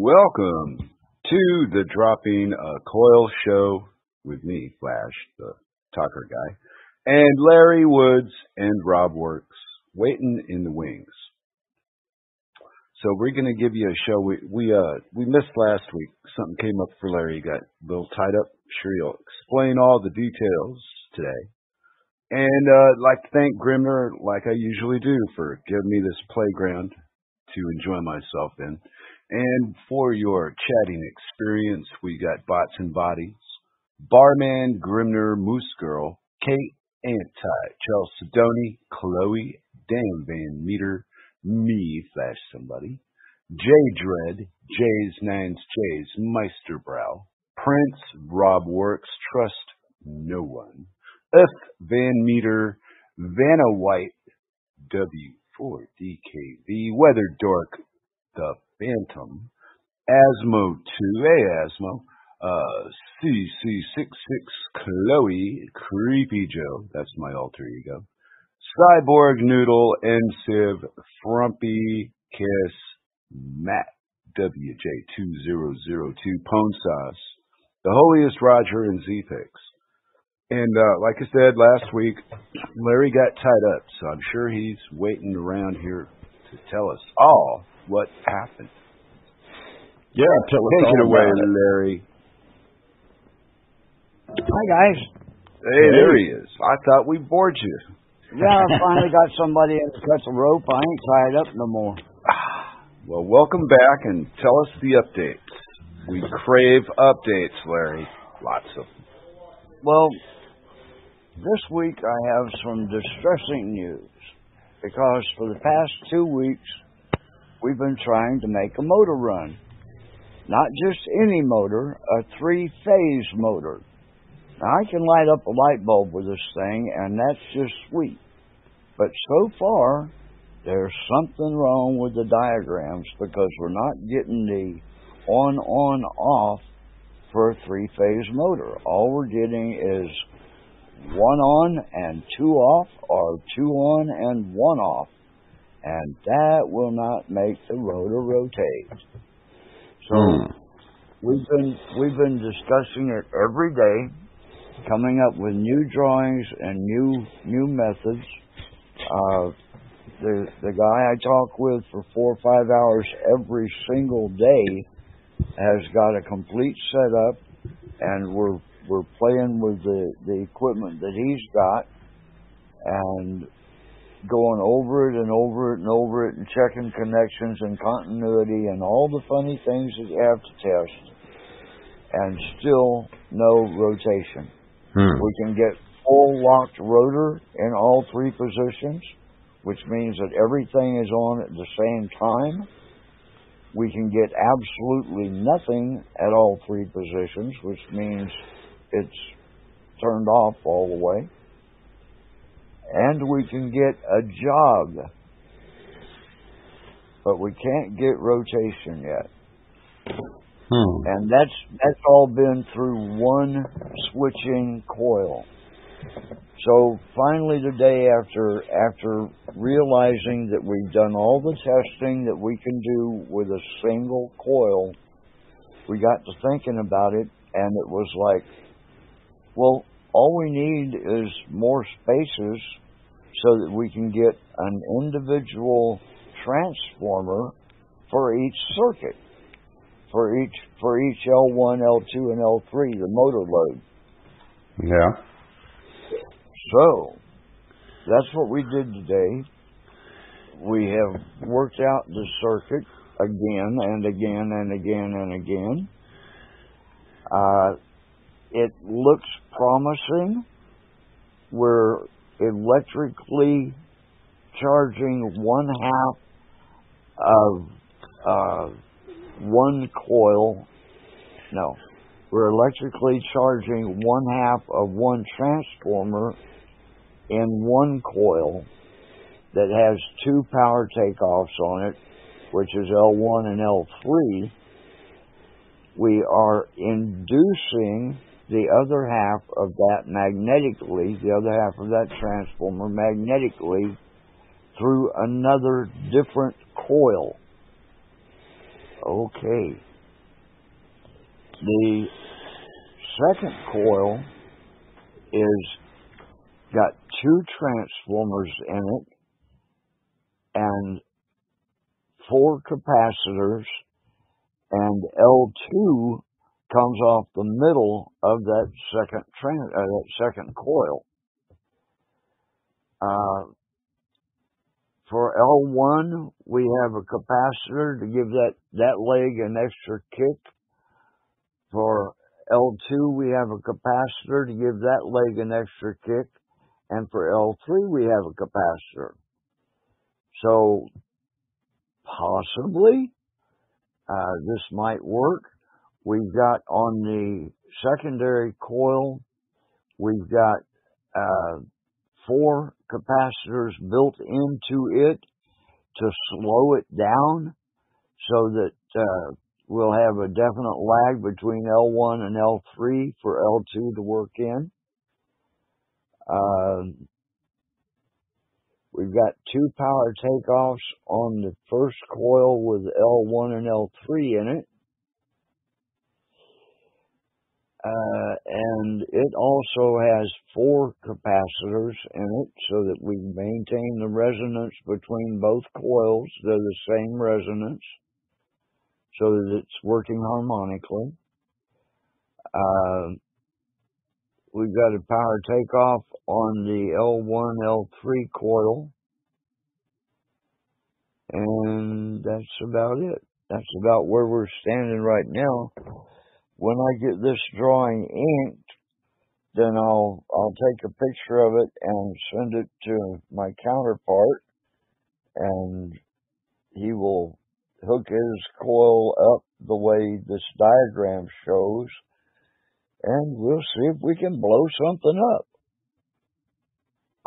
Welcome to the Dropping a Coil show with me, Flash, the talker guy, and Larry Woods and Robwerks waiting in the wings. So we're going to give you a show. We we uh we missed last week. Something came up for Larry. He got a little tied up. I'm Sure, he'll explain all the details today. And uh, like to thank Grimner, like I usually do, for giving me this playground to enjoy myself in. And for your chatting experience, we got Bots and Bodies, Barman, Grimner, Moose Girl, Kate, Anti, Charles Sidoni, Chloe, Dan Van Meter, me, Flash Somebody, J Dread, Jay's Nines J's, Meisterbrow, Prince, Robwerks, Trust No One, F Van Meter, Vanna White, W4DKV, Weather Dork, The Phantom, Asmo 2, hey Asmo, uh, CC66, Chloe, Creepy Joe, that's my alter ego, Cyborg Noodle, and Civ, Frumpy, Kiss, Matt, WJ2002, Pone Sauce, The Holiest Roger, and Z-Fix. And uh, like I said last week, Larry got tied up, so I'm sure he's waiting around here to tell us all what happened. Yeah, tell us Take it away, it. Larry. Hi guys. Hey, there he is. I thought we bored you. Yeah, I finally got somebody in to cut the rope. I ain't tied up no more. Well, welcome back and tell us the updates. We crave updates, Larry. Lots of them. Well, this week I have some distressing news because for the past two weeks we've been trying to make a motor run. Not just any motor, a three phase motor. Now I can light up a light bulb with this thing and that's just sweet. But so far there's something wrong with the diagrams because we're not getting the on on off for a three phase motor. All we're getting is one on and two off or two on and one off. And that will not make the rotor rotate. So Hmm. we've been we've been discussing it every day, coming up with new drawings and new new methods. Uh, the the guy I talk with for four or five hours every single day has got a complete setup, and we're we're playing with the the equipment that he's got, and going over it and over it and over it and checking connections and continuity and all the funny things that you have to test, and still no rotation. Hmm. We can get full locked rotor in all three positions, which means that everything is on at the same time. We can get absolutely nothing at all three positions, which means it's turned off all the way. And we can get a jog, but we can't get rotation yet Hmm. and that's that's all been through one switching coil. So finally today after after realizing that we've done all the testing that we can do with a single coil, we got to thinking about it and it was like well all we need is more spaces so that we can get an individual transformer for each circuit for each for each L1, L2, and L3, the motor load. Yeah. So that's what we did today. We have worked out the circuit again and again and again and again. Uh, it looks promising. We're electrically charging one half of uh, one coil. No, we're electrically charging one half of one transformer in one coil that has two power takeoffs on it, which is L1 and L3. We are inducing the other half of that magnetically, the other half of that transformer magnetically through another different coil. Okay. The second coil is got two transformers in it and four capacitors and L2 comes off the middle of that second tran- uh, that second coil. Uh, for L1, we have a capacitor to give that, that leg an extra kick. For L2, we have a capacitor to give that leg an extra kick. And for L3, we have a capacitor. So, possibly, uh, this might work. We've got on the secondary coil, we've got uh, four capacitors built into it to slow it down so that uh, we'll have a definite lag between L1 and L3 for L2 to work in. Uh, we've got two power takeoffs on the first coil with L1 and L3 in it. Uh, and it also has four capacitors in it so that we maintain the resonance between both coils. They're the same resonance so that it's working harmonically. Uh, we've got a power takeoff on the L1, L3 coil. And that's about it. That's about where we're standing right now when I get this drawing inked, then I'll I'll take a picture of it and send it to my counterpart, and he will hook his coil up the way this diagram shows, and we'll see if we can blow something up.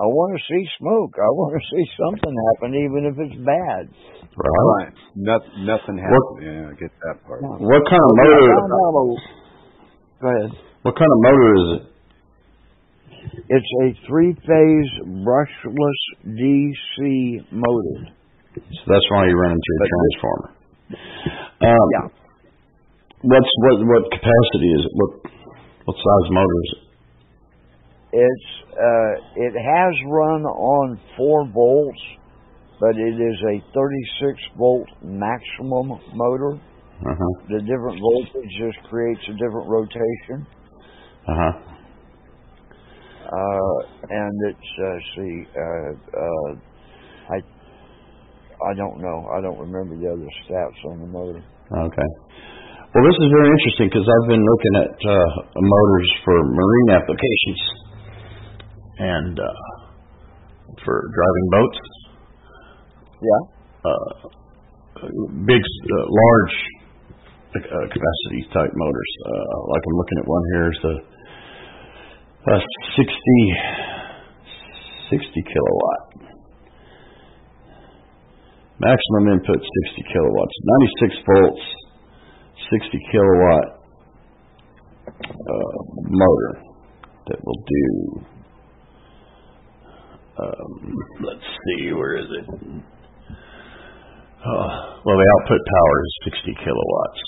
I want to see smoke. I want to see something happen, even if it's bad. Right. Right. Nothing, nothing happened. Yeah, I get that part. What kind of motor? a- Go ahead. What kind of motor is it? It's a three-phase brushless DC motor. So that's why you're into through a transformer. Um, Yeah. What's what what capacity is it? What what size motor is it? It's uh, it has run on four volts, but it is a 36 volt maximum motor. Uh huh. The different voltage just creates a different rotation, Uh huh. uh, and it's uh, see, uh, uh, I I don't know, I don't remember the other stats on the motor. Okay. Well, this is very interesting because I've been looking at uh, motors for marine applications and uh, for driving boats. Yeah. Uh, big, uh, large uh, capacity type motors. Uh, like I'm looking at one here is the uh, 60, 60 kilowatt. Maximum input 60 kilowatts. 96 volts, 60 kilowatt uh, motor that will do. Um, let's see, where is it? Uh, well, the output power is 60 kilowatts.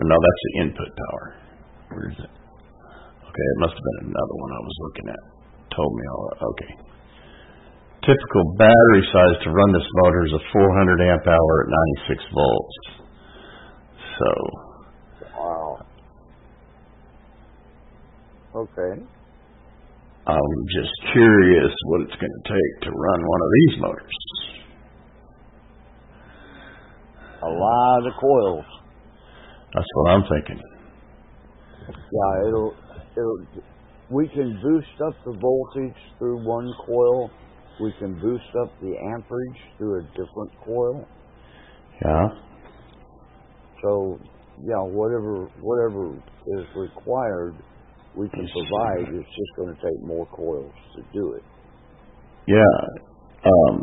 No, that's the input power. Where is it? Okay, it must have been another one I was looking at. Told me all. Okay. Typical battery size to run this motor is a 400 amp hour at 96 volts. So, Wow. Okay. I'm just curious what it's going to take to run one of these motors. A lot of coils. That's what I'm thinking. Yeah, it'll it'll we can boost up the voltage through one coil. We can boost up the amperage through a different coil. Yeah. So yeah, whatever whatever is required, we can provide. It's just going to take more coils to do it. Yeah. Um,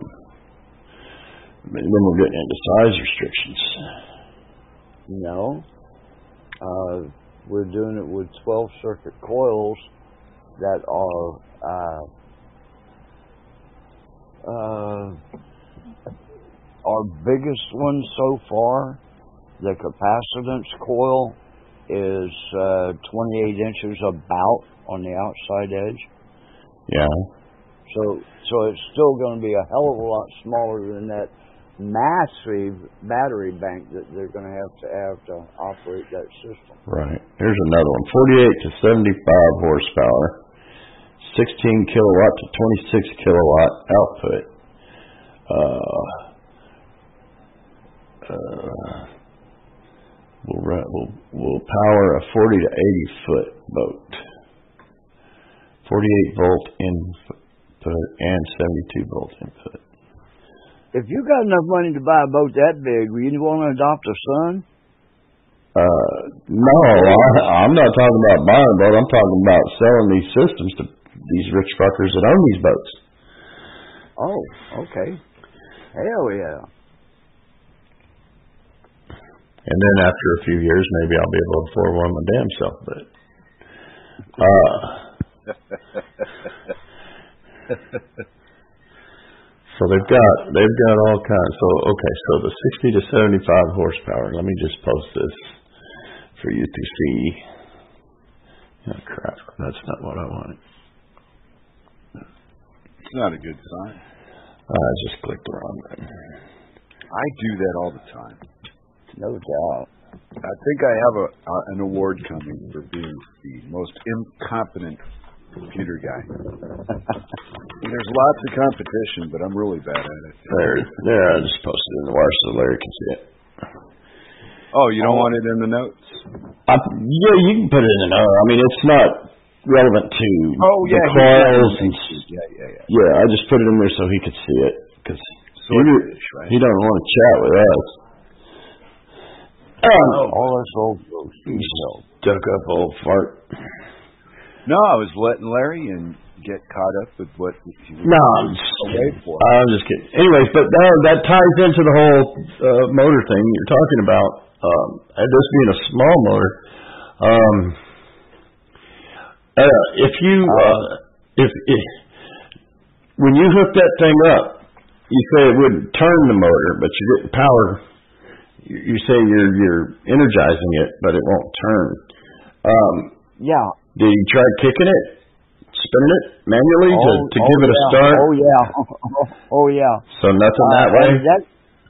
then we're getting into size restrictions. No, uh, we're doing it with 12 circuit coils that are uh, uh, our biggest one so far, the capacitance coil is uh, 28 inches about on the outside edge. Yeah. So so it's still going to be a hell of a lot smaller than that massive battery bank that they're going to have to have to operate that system. Right. Here's another one. 48 to 75 horsepower, 16 kilowatt to 26 kilowatt output. Uh, uh, will run, will will power a 40 to 80 foot boat. 48 volt input and 72 volt input. If you got enough money to buy a boat that big, will you want to adopt a son? Uh, no, I, I'm not talking about buying a boat. I'm talking about selling these systems to these rich fuckers that own these boats. Oh, okay. Hell yeah. And then after a few years, maybe I'll be able to afford one my damn self. But uh, so they've got they've got all kinds. So okay, so the 60 to 75 horsepower. Let me just post this for you to see. Oh, crap, that's not what I wanted. It's not a good sign. I just clicked the wrong button. I do that all the time. No doubt. I think I have a uh, an award coming for being the most incompetent computer guy. There's lots of competition, but I'm really bad at it. There, there. I just posted it in the wire so Larry can see it. Oh, you don't want it in the notes? I, yeah, you can put it in there. I mean, it's not relevant to Oh, the yeah. coils and Yeah, yeah, yeah. yeah. I just put it in there so he could see it because he, right? he don't want to chat with us. Um, All this old gross detail. stuck up old fart. No, I was letting Larry and get caught up with what was No, I'm just away kidding. for. I'm just kidding. Anyways, but that, that ties into the whole uh, motor thing you're talking about. Um, this being a small motor, um, uh, if you uh, if, if when you hook that thing up, you say it wouldn't turn the motor, but you're getting power. You, you say you're you're energizing it, but it won't turn. Um, Yeah. did you try kicking it, spinning it manually to, to oh, give it a start? Oh yeah. oh yeah. So nothing Uh, that way. That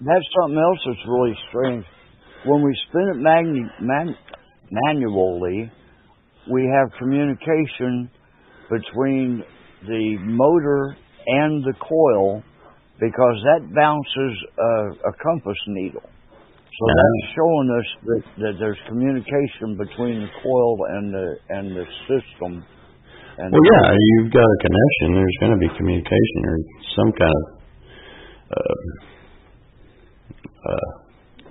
that's something else that's really strange. When we spin it manu- man- manually, we have communication between the motor and the coil because that bounces a, a compass needle. So Uh-huh. that's showing us that, that there's communication between the coil and the and the system. And Well, yeah, you've got a connection. There's going to be communication or some kind of. Uh, uh,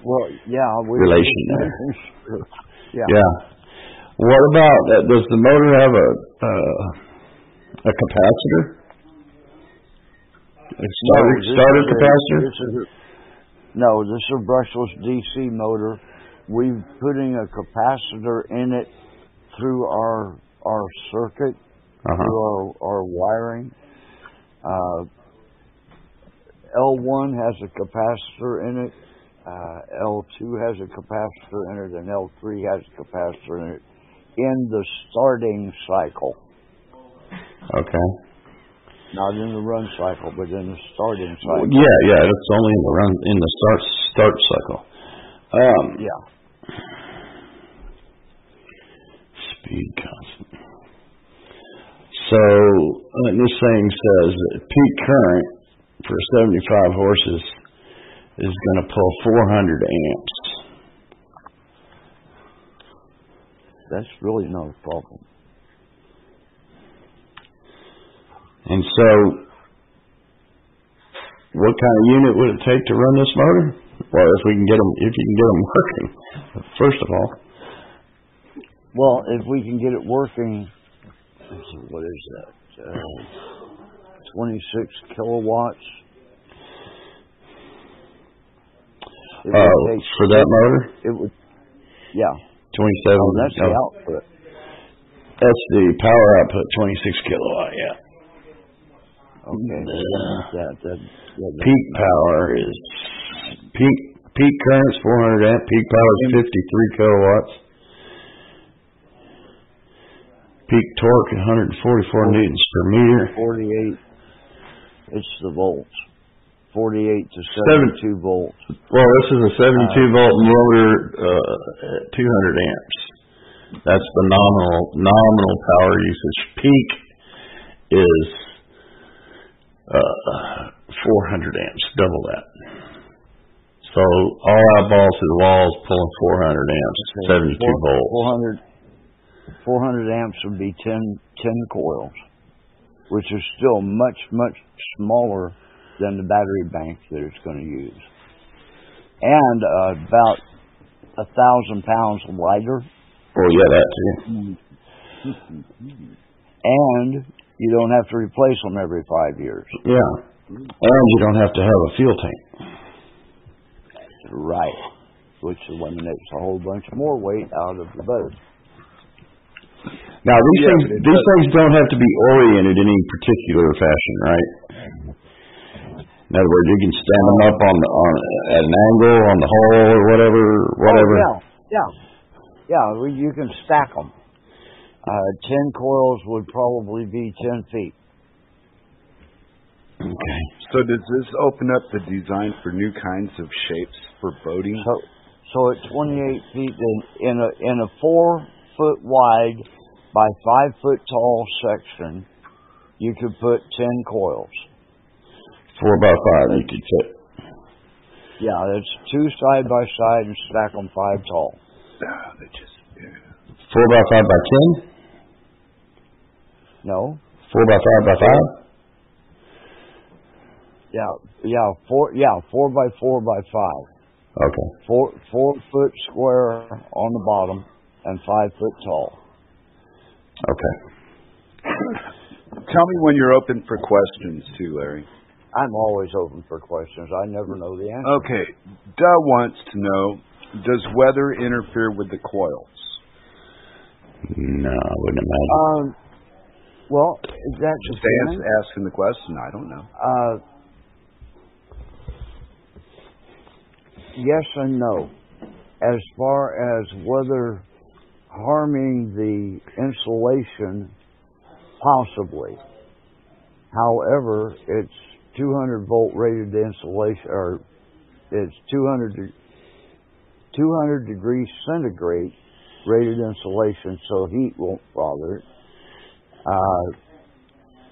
Well, yeah, we Relation there. yeah. yeah. What about uh, does the motor have a uh, a capacitor? A starter No, starter capacitor? a- no, this is a brushless DC motor. We're putting a capacitor in it through our our circuit, Uh-huh. through our, our wiring. Uh, L1 has a capacitor in it. Uh, L2 has a capacitor in it, and L3 has a capacitor in it in the starting cycle. Okay. Not in the run cycle, but in the starting cycle. yeah, yeah. It's only in the run in the start start cycle. Um, Yeah. Speed constant. So uh, this thing says that peak current for 75 horses is going to pull 400 amps. That's really not a problem. And so, what kind of unit would it take to run this motor? Well, if we can get them, if you can get them working, first of all. Well, if we can get it working, what is that? Uh, 26 kilowatts. It Uh, for that motor, It would, yeah. 27. Oh, that's the output. That's the power output, 26 kilowatt. Yeah. Okay. Uh, that, that, Peak power is Peak peak currents 400 amp. Peak power is 53 kilowatts. Peak torque 144 newtons per meter. 48. It's the volts. 48 to Seven- 72 volts. Well, this is a 72 volt motor uh, at 200 amps. That's the nominal nominal power usage. Peak is uh, 400 amps, double that. So all out balls to the walls pulling 400 amps, 72 Four- volts. 400, 400 amps would be 10, 10 coils, which is still much, much smaller than the battery bank that it's going to use. And uh, about a thousand pounds lighter, Oh yeah, that too. and you don't have to replace them every five years. Yeah, and you don't have to have a fuel tank. Right. Which eliminates a whole bunch more weight out of the boat. Now these Yeah, things these does- things don't have to be oriented in any particular fashion, right? In other words, you can stand them up on the, on at an angle on the hull or whatever, oh, whatever. Oh, yeah, yeah, yeah. well, You can stack them. Uh, ten coils would probably be ten feet. Okay. So does this open up the design for new kinds of shapes for boating? So, so at 28 feet, in, in a in a four foot wide by five foot tall section, you could put ten coils. Four by five, you could fit. Yeah, that's two side by side and stack them five tall. Ah, they just yeah. Four by five by ten. No, Four by five by five. yeah, yeah, four, yeah, four by four by five. Okay. Four four foot square on the bottom and five foot tall. Okay. Tell me when you're open for questions too, Larry. I'm always open for questions. I never know the answer. Okay. Doug wants to know, does weather interfere with the coils? No, I wouldn't imagine. Um, well, is that Just ask, asking the question. I don't know. Uh, yes and no. As far as whether harming the insulation, possibly. However, it's 200 volt rated insulation, or it's 200 de- 200 degrees centigrade rated insulation, so heat won't bother it. Uh,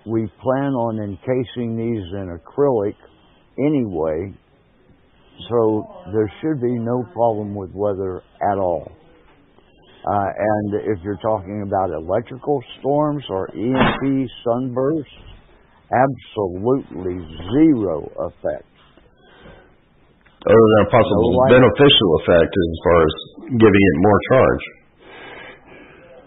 we plan on encasing these in acrylic anyway, so there should be no problem with weather at all. Uh, and if you're talking about electrical storms or EMP sunbursts, absolutely zero effect. Other than a possible No beneficial effect as far as giving it more charge.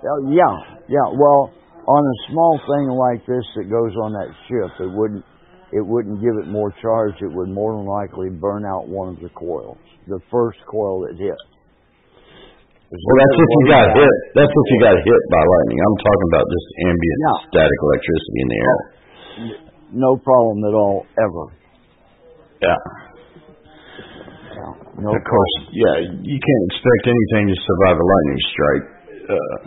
Uh, yeah, yeah. Well, on a small thing like this that goes on that ship, it wouldn't it wouldn't give it more charge. It would more than likely burn out one of the coils, the first coil that hit. Well, that's if you got hit. That's if you got hit by lightning. I'm talking about just ambient Yeah. static electricity in the air. No problem at all, ever. Yeah. No of course, yeah, you can't expect anything to survive a lightning strike. Uh,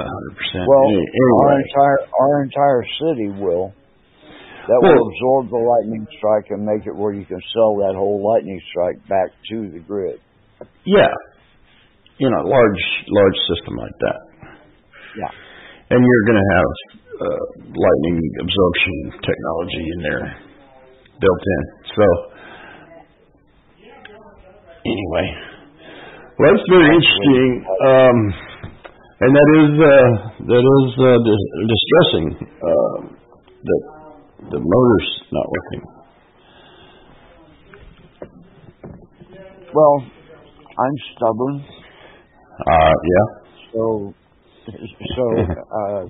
hundred percent. Well, Any- our entire our entire city will. That will absorb the lightning strike and make it where you can sell that whole lightning strike back to the grid. yeah, you know, large large system like that. Yeah. And you're going to have uh, lightning absorption technology in there built in. So anyway, well, that's very interesting. Um, and that is uh, that is uh, dis- distressing uh, that the motor's not working. Well, I'm stubborn, Uh, yeah. so so uh,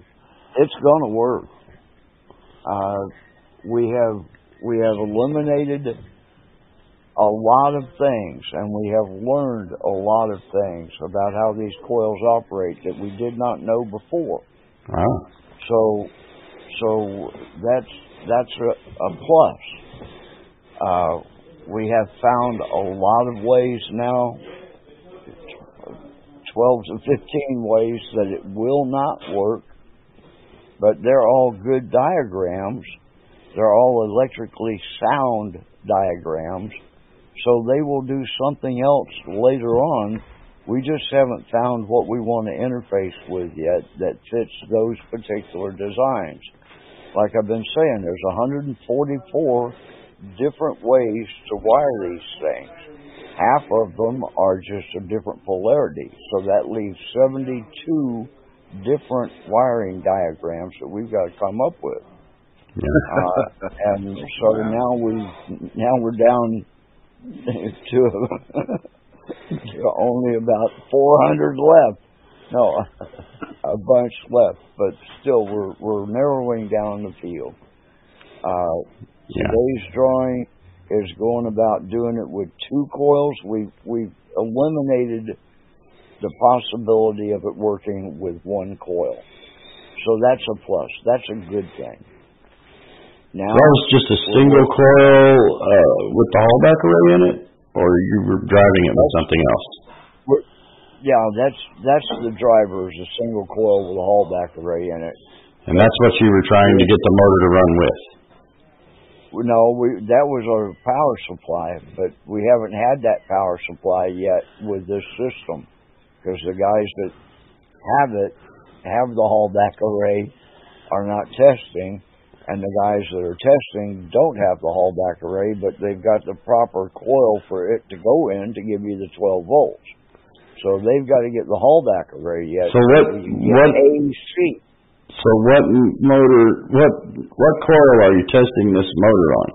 it's going to work. Uh, we have we have eliminated a lot of things, and we have learned a lot of things about how these coils operate that we did not know before. Wow. So, so that's that's a, a plus. Uh, we have found a lot of ways now, 12 to 15 ways that it will not work, but they're all good diagrams. They're all electrically sound diagrams, so they will do something else later on. We just haven't found what we want to interface with yet that fits those particular designs. Like I've been saying, there's 144 different ways to wire these things. Half of them are just a different polarity, so that leaves 72 different wiring diagrams that we've got to come up with. Uh, and so now we now we're down to, to only about 400 left. No, a bunch left, but still we're we're narrowing down the field. Uh, Yeah. Today's drawing is going about doing it with two coils. We've we've eliminated the possibility of it working with one coil. So that's a plus. That's a good thing. Now That was just a single coil uh, with the Halbach array in it, or you were driving it with something else? yeah, that's that's the driver is a single coil with a Halbach array in it. And that's what you were trying to get the motor to run with. No, we that was our power supply, but we haven't had that power supply yet with this system because the guys that have it have the Halbach array are not testing, and the guys that are testing don't have the Halbach array, but they've got the proper coil for it to go in to give you the 12 volts. So they've got to get the Halbach array yet. So what- what- AC. So what motor, what what coil are you testing this motor on?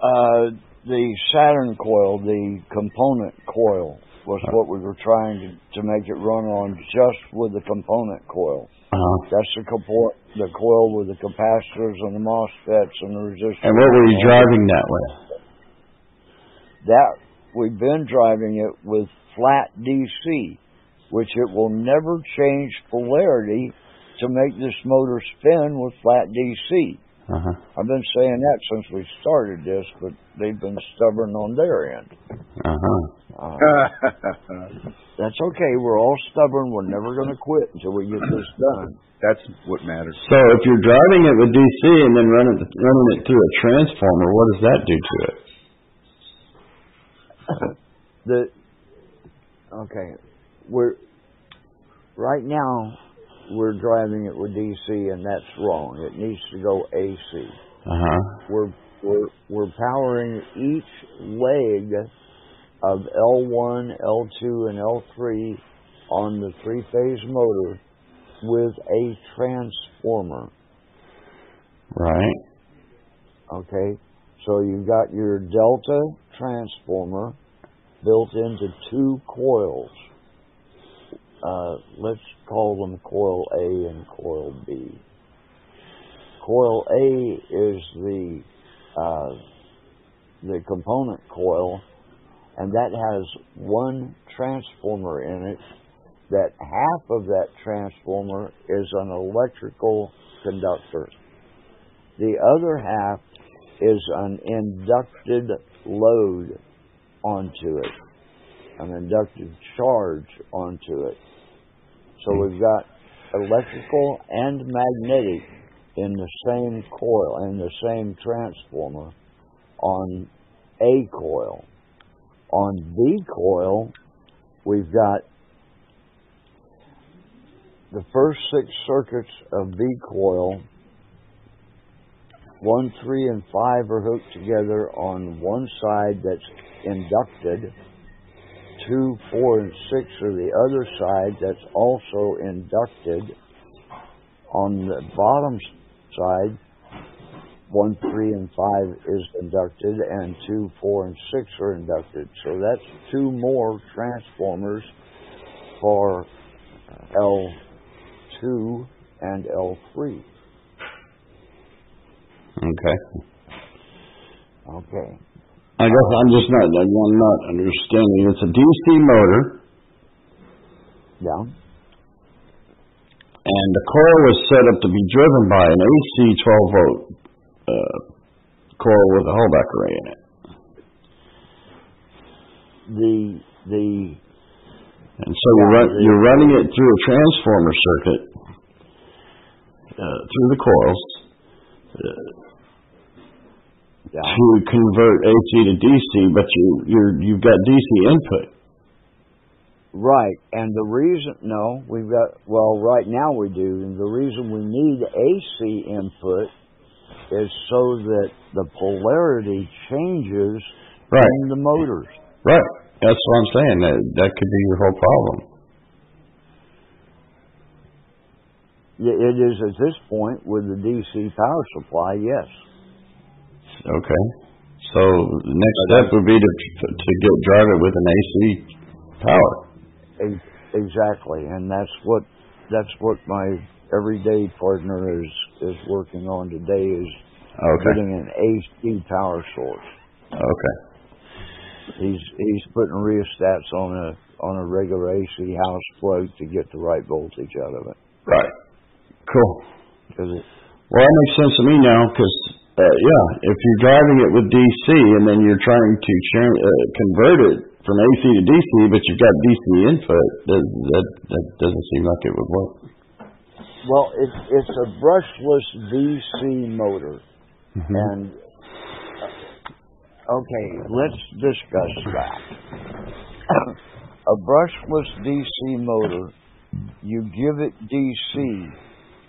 Uh, the Saturn coil, the component coil, was what we were trying to, to make it run on just with the component coil. Uh-huh. That's the, compo- the coil with the capacitors and the MOSFETs and the resistors. And what were you driving that with? That we've been driving it with flat DC, which it will never change polarity to make this motor spin with flat DC. Uh-huh. I've been saying that since we started this, but they've been stubborn on their end. Uh-huh. Uh, that's okay. We're all stubborn. We're never going to quit until we get this done. That's what matters. So if you're driving it with DC and then running it, running it through a transformer, what does that do to it? The okay, we're right now we're driving it with DC, and that's wrong. It needs to go AC. Uh-huh. We're we're we're powering each leg of L1, L2, and L3 on the three-phase motor with a transformer. Right. Okay, so you've got your delta transformer built into two coils. Uh, let's call them coil A and coil B. Coil A is the uh, the component coil, and that has one transformer in it. That half of that transformer is an electrical conductor. The other half is an inducted load onto it, an inducted charge onto it. So we've got electrical and magnetic in the same coil, in the same transformer on A coil. On B coil, we've got the first six circuits of B coil one, three, and five are hooked together on one side that's inducted. Two, four, and six are the other side that's also inducted. On the bottom side, one, three, and five is inducted, and two, four, and six are inducted. So that's two more transformers for L2 and L3. Okay. Okay. I guess I'm just not, I'm not understanding. It's a DC motor, Yeah. and the coil was set up to be driven by an AC 12 volt uh, coil with a Halbach array in it. The the And so you're, run, you're running it through a transformer circuit uh, through the coils uh, yeah. to convert AC to DC, but you you're you've got DC input. Right, and the reason no, we've got well, right now we do, and the reason we need AC input is so that the polarity changes Right. in the motors. Right. That's what I'm saying. That that could be your whole problem. It is at this point with the DC power supply, yes. Okay. So the next step would be to to get drive it with an AC power. Exactly, and that's what that's what my everyday partner is is working on today is Okay. getting an AC power source. Okay. He's he's putting rheostats on a on a regular AC house plug to get the right voltage out of it. Right. Cool. it, Well, that makes sense to me now because, uh, yeah, if you're driving it with DC and then you're trying to uh, convert it from AC to DC, but you've got DC input, that, that that doesn't seem like it would work. Well, it's it's a brushless DC motor, and uh, okay, let's discuss that. a brushless DC motor, you give it DC,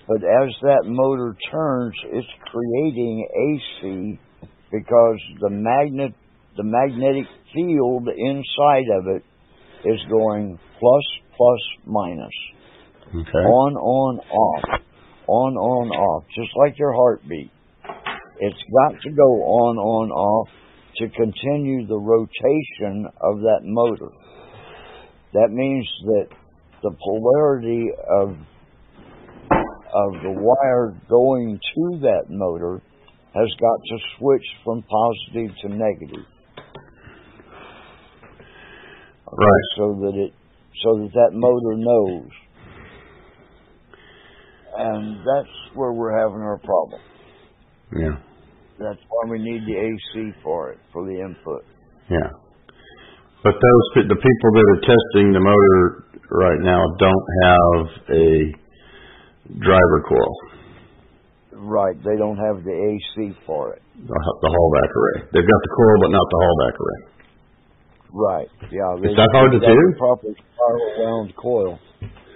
but as that motor turns, it's creating AC because the magnet, the magnetic field inside of it is going plus, plus, minus, Okay. on, on, off, on, on, off, just like your heartbeat. It's got to go on, on, off to continue the rotation of that motor. That means that the polarity of of the wire going to that motor has got to switch from positive to negative. Right. So that it so that that motor knows. And that's where we're having our problem. Yeah. That's why we need the AC for it, for the input. Yeah. But those the people that are testing the motor right now don't have a driver coil, Right, they don't have the AC for it. the, Halbach array. They've got the coil, but not the Halbach array. Right, yeah. Is that hard to do? Proper spiral wound coil.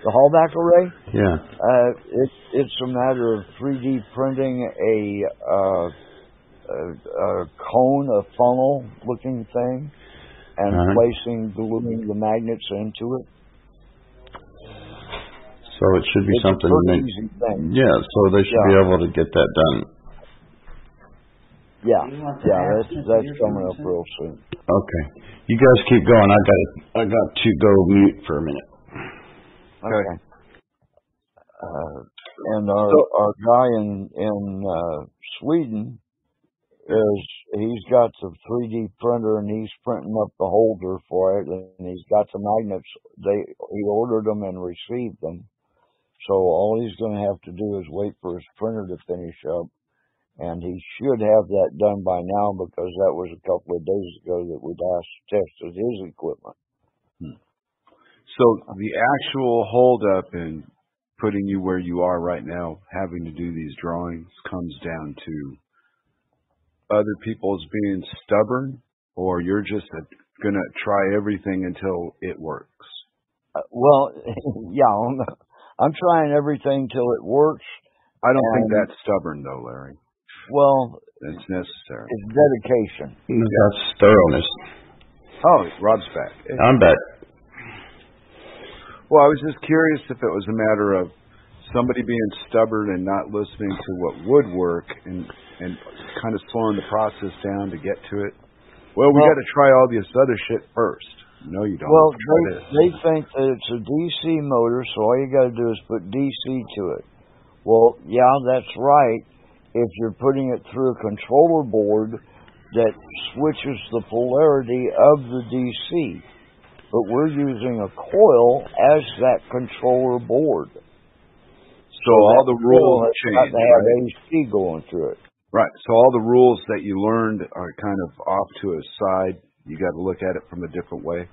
The Halbach array, Yeah. uh, it, it's a matter of 3D printing a, uh, a, a cone, a funnel looking thing, and Uh-huh. placing, gluing the magnets into it. So it should be It's something. thing. yeah. So they should be able to get that done. Yeah, You want the yeah, that's that's coming up real soon. Okay. You guys keep going. I got I got to go mute for a minute. Okay. Uh, and our our guy in in uh, Sweden is he's got the 3D printer and he's printing up the holder for it and he's got the magnets. They he ordered them and received them. So all he's going to have to do is wait for his printer to finish up, and he should have that done by now because that was a couple of days ago that we last tested his equipment. So the actual holdup in putting you where you are right now, having to do these drawings, comes down to other people's being stubborn, or you're just going to try everything until it works. Uh, well, yeah, I'm, I'm trying everything till it works. I don't think Um, that's stubborn, though, Larry. Well, It's necessary. it's dedication. That's thoroughness. Oh, Rob's back. I'm back. Well, I was just curious if it was a matter of somebody being stubborn and not listening to what would work and and kind of slowing the process down to get to it. Well, we Well- got to try all this other shit first. No, you don't. Well, they they think that it's a DC motor, so all you got to do is put DC to it. Well, yeah, that's right. If you're putting it through a controller board that switches the polarity of the DC, but we're using a coil as that controller board. so all the rules change. got to have right? AC going through it. Right. So all the rules that you learned are kind of off to a side. You got to look at it from a different way.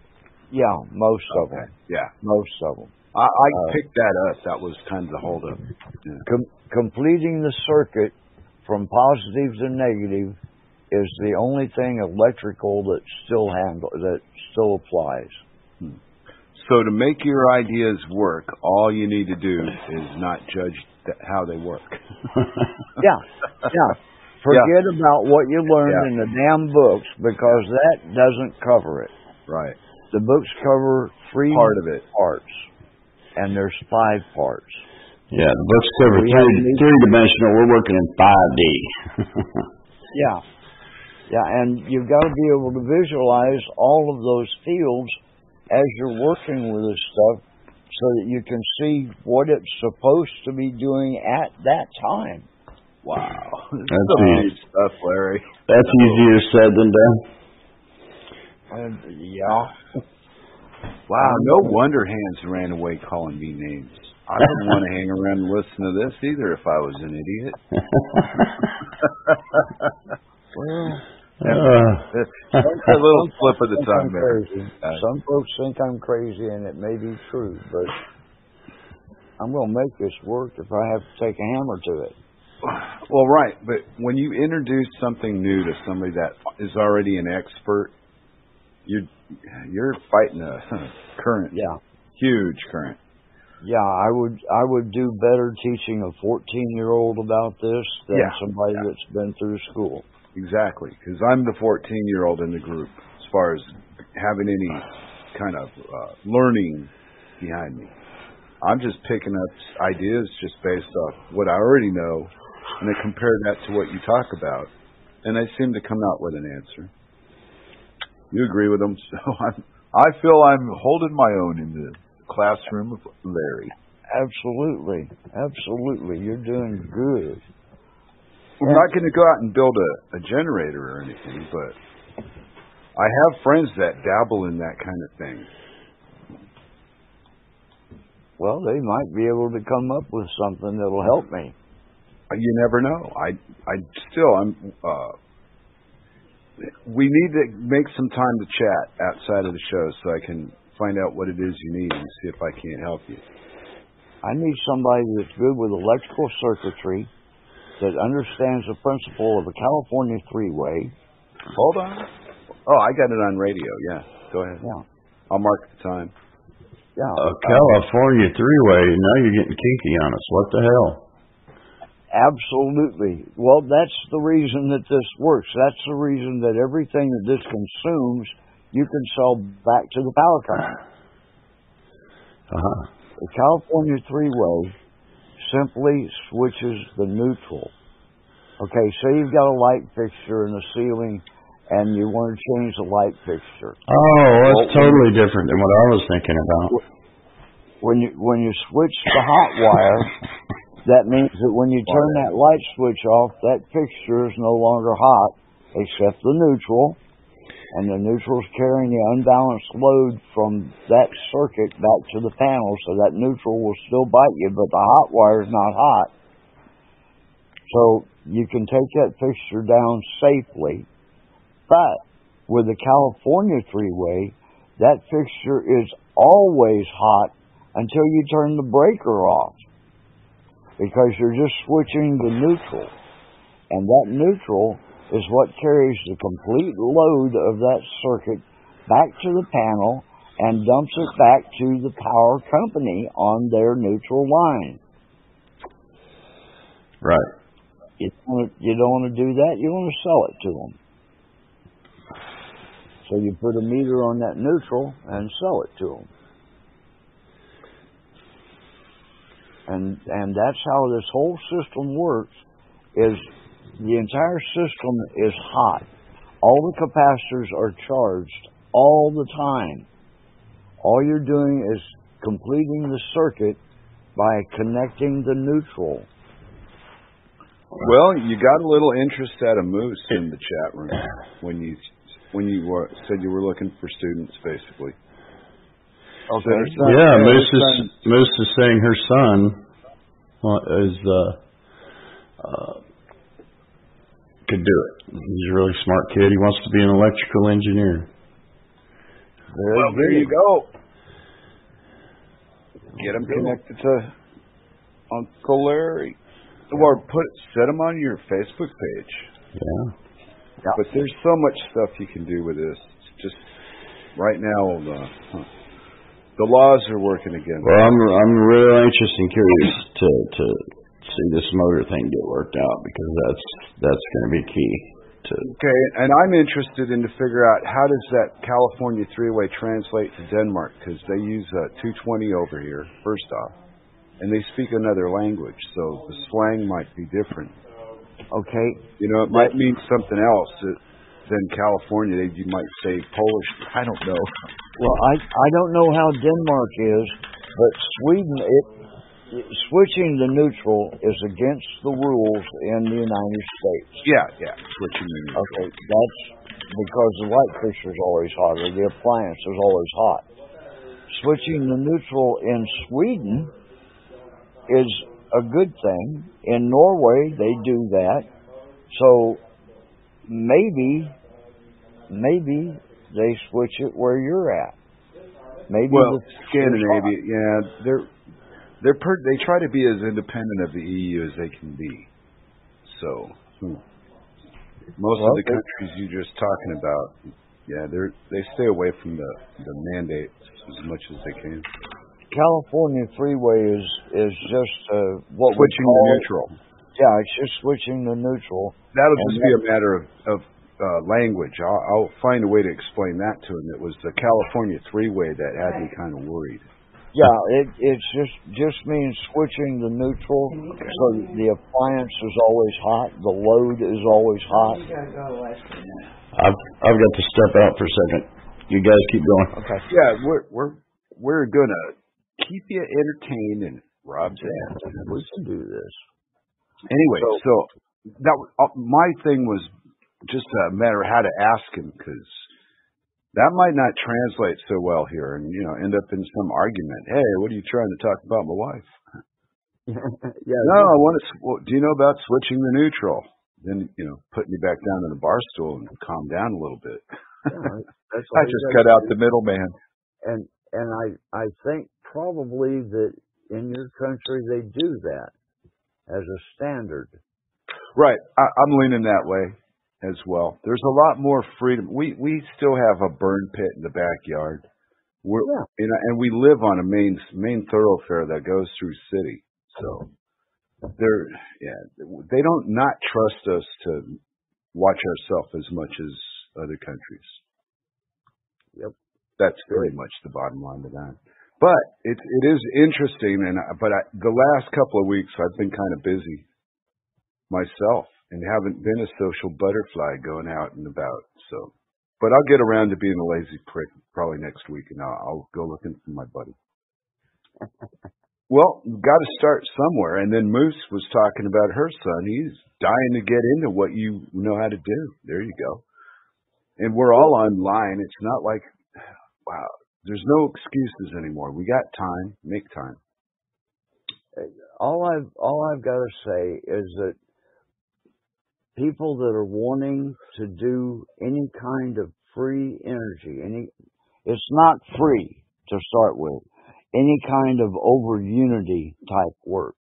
Yeah, most of Okay. them. Yeah. Most of them. I, I Uh, picked that up. That was kind of the holdup. Yeah. Com- completing the circuit from positive to negative is the only thing electrical that still handle that still applies. So to make your ideas work, all you need to do is not judge th- how they work. Yeah, yeah. Forget about what you learned Yeah. in the damn books because that doesn't cover it. Right. The books cover three part of it parts, and there's five parts. Yeah, the books cover we three three dimensional. We're working in five D. Yeah, yeah, and you've got to be able to visualize all of those fields as you're working with this stuff, so that you can see what it's supposed to be doing at that time. Wow. That's Some easy. neat stuff, Larry. That's easier said than done. And yeah, Wow. No wonder Hans ran away calling me names. I wouldn't want to hang around and listen to this either if I was an idiot. well, Uh, That's a little slip of the tongue there. Uh, Some folks think I'm crazy, and it may be true, but I'm going to make this work if I have to take a hammer to it. Well, right, but when you introduce something new to somebody that is already an expert, you're you're fighting a current, Yeah, huge current. yeah. I would I would do better teaching a 14 year old about this than Yeah, somebody yeah. that's been through school. Exactly, because I'm the 14 year old in the group as far as having any kind of uh, learning behind me. I'm just picking up ideas just based off what I already know, and then compare that to what you talk about, and I seem to come out with an answer. You agree with them, so I'm. I feel I'm holding my own in the classroom of Larry. Absolutely, absolutely. You're doing good. I'm not going to go out and build a, a generator or anything, but I have friends that dabble in that kind of thing. Well, they might be able to come up with something that'll help me. Uh, You never know. I I still I'm uh we need to make some time to chat outside of the show so I can find out what it is you need and see if I can't help you. I need somebody that's good with electrical circuitry, that understands the principle of the California three-way. Hold on. Oh, I got it on radio. Yeah. Go ahead. Yeah, I'll mark the time. yeah. a California three-way. Now you're getting kinky on us. What the hell? Absolutely. Well, that's the reason that this works. That's the reason that everything that this consumes, you can sell back to the power company. Uh-huh. The California three-way simply switches the neutral. Okay, say you've got a light fixture in the ceiling and you want to change the light fixture. Oh, that's Well, totally different than what I was thinking about. When you when you switch the hot wire, that means that when you turn that light switch off, that fixture is no longer hot except the neutral, and the neutral's carrying the unbalanced load from that circuit back to the panel, so that neutral will still bite you, but the hot wire is not hot. So you can take that fixture down safely, but with the California three-way, that fixture is always hot until you turn the breaker off because you're just switching the neutral. And that neutral is what carries the complete load of that circuit back to the panel and dumps it back to the power company on their neutral line. Right. You don't want to, you don't want to do that. You want to sell it to them. So you put a meter on that neutral and sell it to them. And and that's how this whole system works. Is the entire system is hot. All the capacitors are charged all the time. All you're doing is completing the circuit by connecting the neutral. Well, you got a little interest out of Moose in the chat room when you when you were, said you were looking for students, basically. Okay. Son- Yeah, yeah, Moose is son- Moose is saying her son uh, is uh, uh, could do it. He's a really smart kid. He wants to be an electrical engineer. Very Well, there you go. Get them connected to Uncle Larry, or put set them on your Facebook page. Yeah. But there's so much stuff you can do with this. It's just right now, the huh, the laws are working against. Well, I'm I'm real anxious and curious to to see this motor thing get worked out because that's that's going to be key to. Okay, and I'm interested in to figure out how does that California three-way translate to Denmark because they use uh, 220 over here. First off, and they speak another language, so the slang might be different. Okay. You know, it might mean something else that, than California. You might say Polish. I don't know. Well, I I don't know how Denmark is, but Sweden it, it switching to neutral is against the rules in the United States. Yeah, yeah. Switching the Okay, that's because the light fixture is always hot or the appliance is always hot. Switching to neutral in Sweden is a good thing. In Norway, they do that. So maybe, maybe they switch it where you're at. Maybe Well, Scandinavia, yeah, they're they're per, they try to be as independent of the EU as they can be. So, hmm. most Well, of the countries you're just talking about, yeah, they're they stay away from the the mandates as much as they can. California three-way is is just uh, what we Switching call to it- neutral. Yeah, it's just switching to neutral. That'll And just be a matter of of uh, language. I'll, I'll find a way to explain that to him. It was the California three-way that had me kind of worried. Yeah, it it's just just means switching the neutral, so the appliance is always hot, the load is always hot. I've I've got to step out for a second. You guys keep going. Okay. Yeah, we're we're we're gonna keep you entertained and Rob's ass. We can do this. Anyway, so, that uh, my thing was just a matter of how to ask him because that might not translate so well here, and you know, end up in some argument. Hey, what are you trying to talk about my wife? yeah. No, I want to. Well, do you know about switching the neutral? Then you know, putting you back down in the bar stool and calm down a little bit. That's I just cut out the middleman. and and I I think probably that in your country they do that as a standard. Right. I, I'm leaning that way as well. There's a lot more freedom. We we still have a burn pit in the backyard. We're Yeah. know, and we live on a main main thoroughfare that goes through city. So they're yeah, they don't not trust us to watch ourselves as much as other countries. Yep. That's very much the bottom line to that. But it it is interesting, and but I, the last couple of weeks I've been kind of busy myself and haven't been a social butterfly going out and about. So, but I'll get around to being a lazy prick probably next week, and I'll, I'll go looking for my buddy. well, got to start somewhere. And then Moose was talking about her son. He's dying to get into what you know how to do. There you go. And we're all online. It's not like, wow, there's no excuses anymore. We got time. Make time. all I've all I've got to say is that people that are wanting to do any kind of free energy, any it's not free to start with, any kind of over unity type work.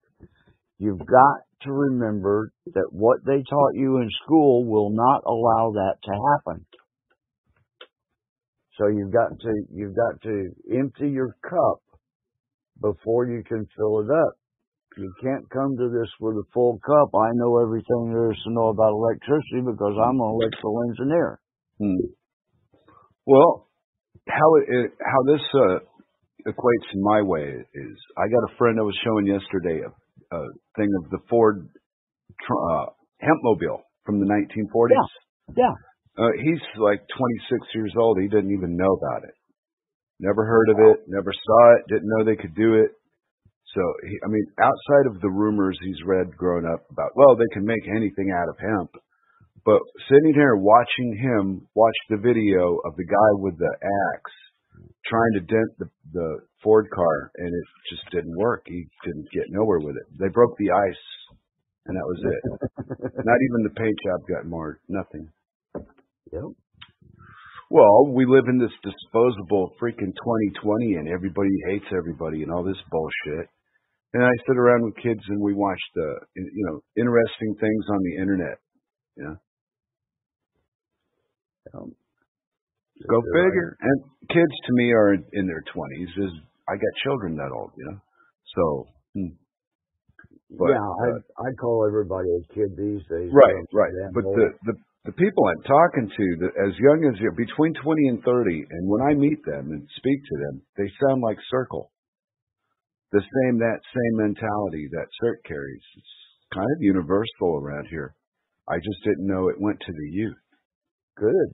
You've got to remember that what they taught you in school will not allow that to happen. So you've got to you've got to empty your cup before you can fill it up. You can't come to this with a full cup. I know everything there is to know about electricity because I'm an electrical engineer. Hmm. Well, how it, how this uh, equates in my way is I got a friend I was showing yesterday a, a thing of the Ford tr- uh, hempmobile from the 1940s. Yeah. Uh, he's like 26 years old. He didn't even know about it. Never heard of it. Never saw it. Didn't know they could do it. So he, I mean, outside of the rumors he's read growing up about, well, they can make anything out of hemp. But sitting here watching him watch the video of the guy with the axe trying to dent the, the Ford car, and it just didn't work. He didn't get nowhere with it. They broke the ice, and that was it. Not even the paint job got marred. Nothing. Yep. Well, we live in this disposable freaking 2020, and everybody hates everybody, and all this bullshit. And I sit around with kids, and we watch the, you know, interesting things on the internet. You know, Um, go you're right. figure. And kids to me are in, their 20s. Is I got children that old, you know. So, hmm. But, yeah, I uh, I call everybody a kid these days. right, right. But old. the the the people I'm talking to, that as young as between 20 and 30, and when I meet them and speak to them, they sound like Circle. The same that same mentality that cert carries. It's kind of universal around here. I just didn't know it went to the youth. good.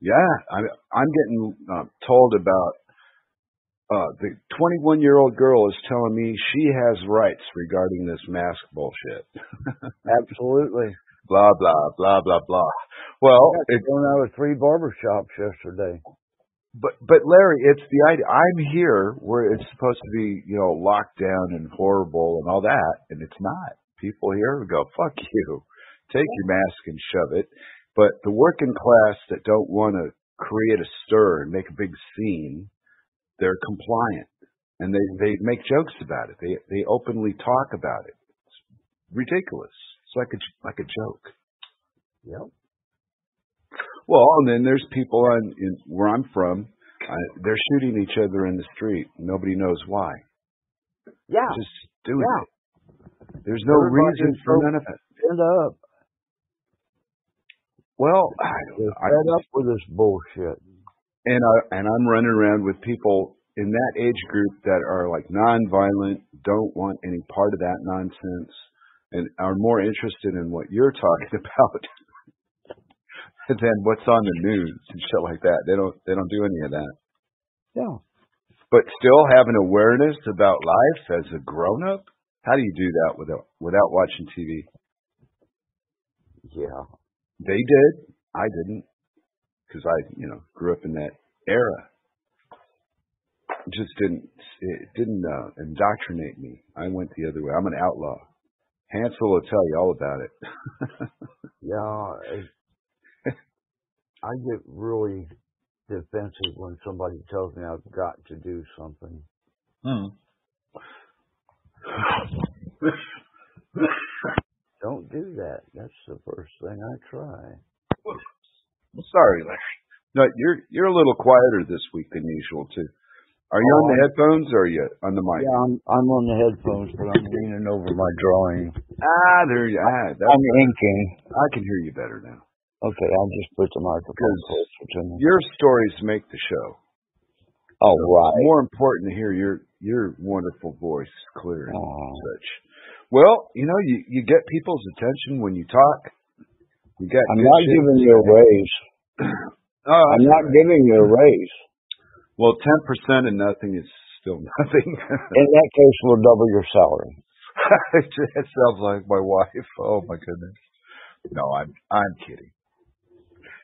Yeah, I'm I'm getting uh, told about uh the 21 year old girl is telling me she has rights regarding this mask bullshit. Absolutely. blah blah blah blah blah. Well, I it, got thrown out of three barber shops yesterday. But but Larry, it's the idea. I'm here where it's supposed to be, you know, locked down and horrible and all that, and it's not. People here go, "Fuck you, take your mask and shove it." But the working class that don't want to create a stir and make a big scene, they're compliant and they they make jokes about it. They they openly talk about it. It's ridiculous. It's like a like a joke. Yep. Well, and then there's people on in, where I'm from. Uh, they're shooting each other in the street. Nobody knows why. Yeah. Just doing Yeah. it. There's no Everybody's reason for none of it. Up. Well, I, They're I, fed up with this bullshit. and I and I'm running around with people in that age group that are like nonviolent, don't want any part of that nonsense, and are more interested in what you're talking about than what's on the news and shit like that. They don't they don't do any of that. Yeah. but still have an awareness about life as a grown up. How do you do that without without watching TV? Yeah. They did. I didn't, because I you know grew up in that era. It just didn't it didn't uh, indoctrinate me. I went the other way. I'm an outlaw. Hansel will tell you all about it. Yeah. I get really defensive when somebody tells me I've got to do something. Hmm. Don't do that. That's the first thing I try. Well, sorry, Larry. No, you're you're a little quieter this week than usual too. Are you Oh, on the headphones or are you on the mic? Yeah, I'm I'm on the headphones, but I'm leaning over my drawing. Ah, there you. Ah, I'm inking. I can hear you better now. Okay, I'll just put the microphone closer to me. Your stories make the show. Oh, right. More important to hear your your wonderful voice clear and such. Well, you know, you you get people's attention when you talk. You get. I'm not giving you a raise. Oh, I'm not giving you a raise. Well, ten percent and nothing is still nothing. In that case, we'll double your salary. it sounds like my wife. Oh my goodness. No, I'm I'm kidding.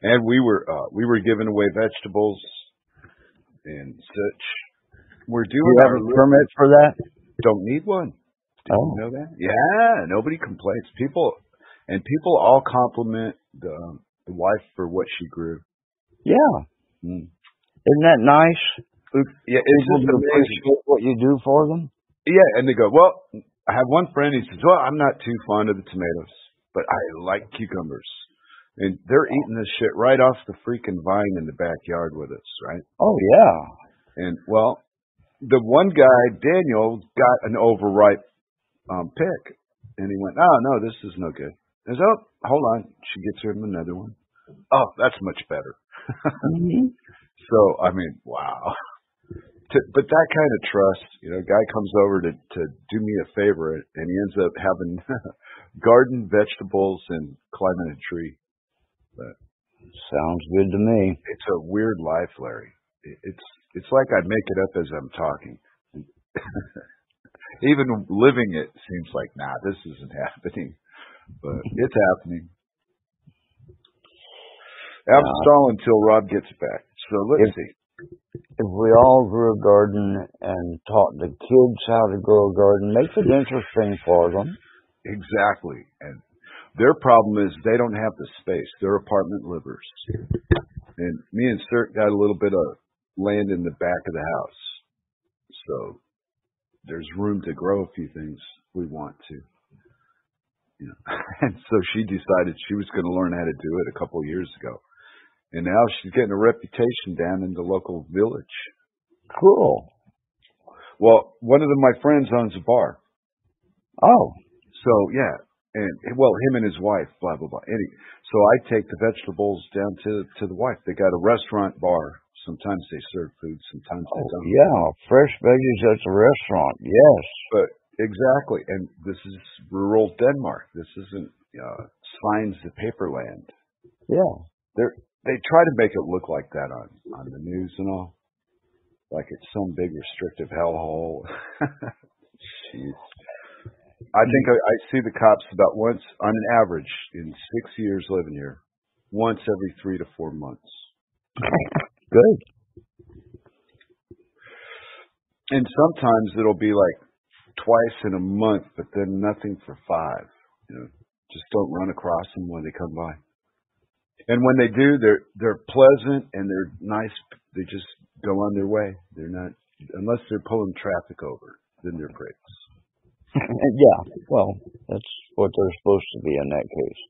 And we were uh we were giving away vegetables and such. We're Do doing you have a permit for that? don't need one. Did Oh. you know that? Yeah, nobody complains. People and people all compliment the um, the wife for what she grew. Yeah. Mm. Isn't that nice? Yeah, it's People just amazing. appreciate what you do for them. Yeah, and they go, well, I have one friend. He says, well, I'm not too fond of the tomatoes, but I like cucumbers. And they're eating this shit right off the freaking vine in the backyard with us, right? Oh yeah. And well, the one guy, Daniel, got an overripe um, pick, and he went, "Oh no, this is no good." I said, "Oh, hold on." She gets him another one. Oh, that's much better. Mhm. So I mean, wow. To, but that kind of trust, you know, guy comes over to to do me a favor, and he ends up having garden vegetables and climbing a tree. Sounds good to me. It's a weird life, Larry. It's it's like I make it up as I'm talking. Even living it seems like, nah, this isn't happening, but it's happening. I'm Yeah. stalling until Rob gets back. So let's If- see. If we all grew a garden and taught the kids how to grow a garden, makes it interesting for them. exactly. And their problem is they don't have the space. They're apartment livers. And me and Sir got a little bit of land in the back of the house. So there's room to grow a few things we want to. You know. and so she decided she was going to learn how to do it a couple of years ago. And now she's getting a reputation down in the local village. Cool. Well, one of them, my friends owns a bar. Oh, So yeah, and well, him and his wife, blah blah blah. Any, so I take the vegetables down to to the wife. They got a restaurant bar. Sometimes they serve food, sometimes they oh don't. yeah, fresh veggies at the restaurant. Yes. But exactly, and this is rural Denmark. This isn't uh, signs the paper land. Yeah. They're they try to make it look like that on on the news and all, like it's some big restrictive hellhole. Jeez. I think I, I see the cops about once on an average in six years living here, once every three to four months. Good. And sometimes it'll be like twice in a month, but then nothing for five. You know, just don't run across them when they come by. And when they do, they're they're pleasant and they're nice. They just go on their way. They're not unless they're pulling traffic over. Then they're pricks. yeah. Well, that's what they're supposed to be in that case.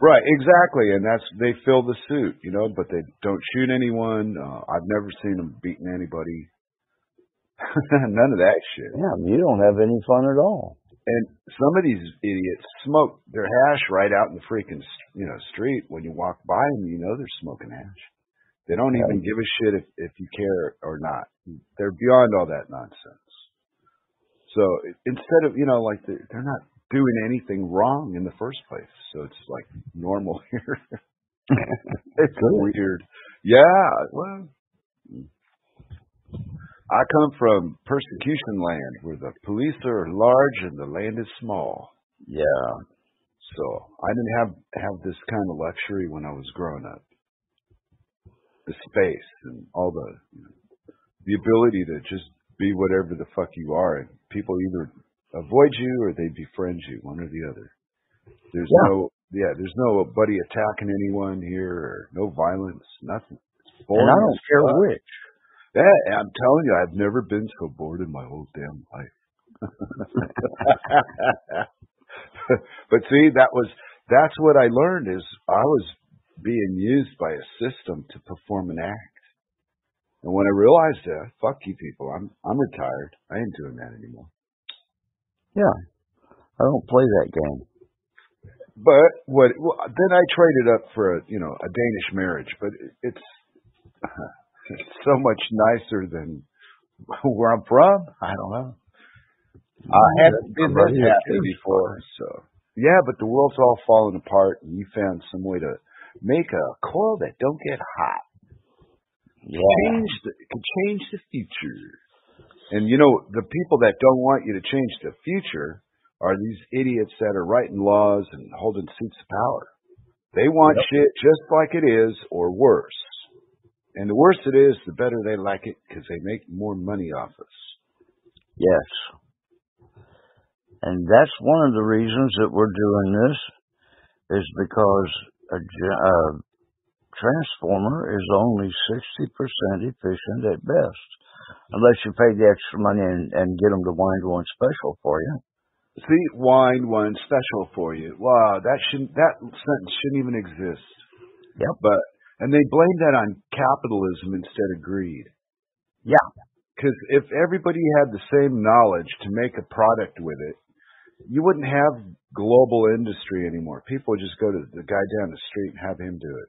Right, exactly, and that's they fill the suit, you know, but they don't shoot anyone. Uh, I've never seen them beating anybody. None of that shit. Yeah, you don't have any fun at all. And some of these idiots smoke their hash right out in the freaking, you know, street. When you walk by them, you know they're smoking hash. They don't even give a shit if if you care or not. They're beyond all that nonsense. So instead of, you know, like they're, they're not doing anything wrong in the first place. So it's like normal here. it's Good. weird. Yeah, well, I come from persecution land where the police are large and the land is small. Yeah. So I didn't have have this kind of luxury when I was growing up. The space and all the you know, the ability to just be whatever the fuck you are, and people either avoid you or they befriend you, one or the other. There's Yeah. no yeah, there's no buddy attacking anyone here, or no violence, nothing. And I don't care which. Yeah, I'm telling you, I've never been so bored in my whole damn life. but see, that was that's what I learned is I was being used by a system to perform an act. And when I realized that, fuck you people, I'm I'm retired. I ain't doing that anymore. Yeah. I don't play that game. But what well, then I traded up for a you know a Danish marriage, but it, it's it's so much nicer than where I'm from. I don't know. I haven't been this happy before, so yeah. But the world's all falling apart, and you found some way to make a coil that don't get hot. Yeah. Change the can change the future. And you know the people that don't want you to change the future are these idiots that are writing laws and holding seats of power. They want shit just like it is or worse. And the worse it is, the better they like it because they make more money off us. Yes. And that's one of the reasons that we're doing this is because a, a transformer is only 60% efficient at best. Unless you pay the extra money and, and get them to wind one special for you. See, wind one special for you. Wow, that shouldn't that sentence shouldn't even exist. Yep. But and they blame that on capitalism instead of greed. Yeah. Because if everybody had the same knowledge to make a product with it, you wouldn't have global industry anymore. People would just go to the guy down the street and have him do it.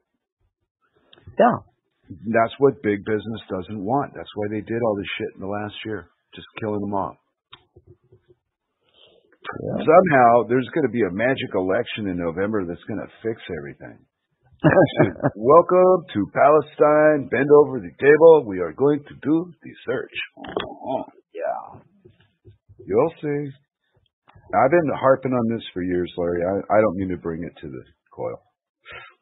Yeah. That's what big business doesn't want. That's why they did all this shit in the last year, just killing them off. Yeah. Somehow there's going to be a magic election in November that's going to fix everything. Welcome to Palestine. Bend over the table. We are going to do the search. Uh-huh. yeah. You'll see. I've been harping on this for years, Larry. I, I don't mean to bring it to the coil.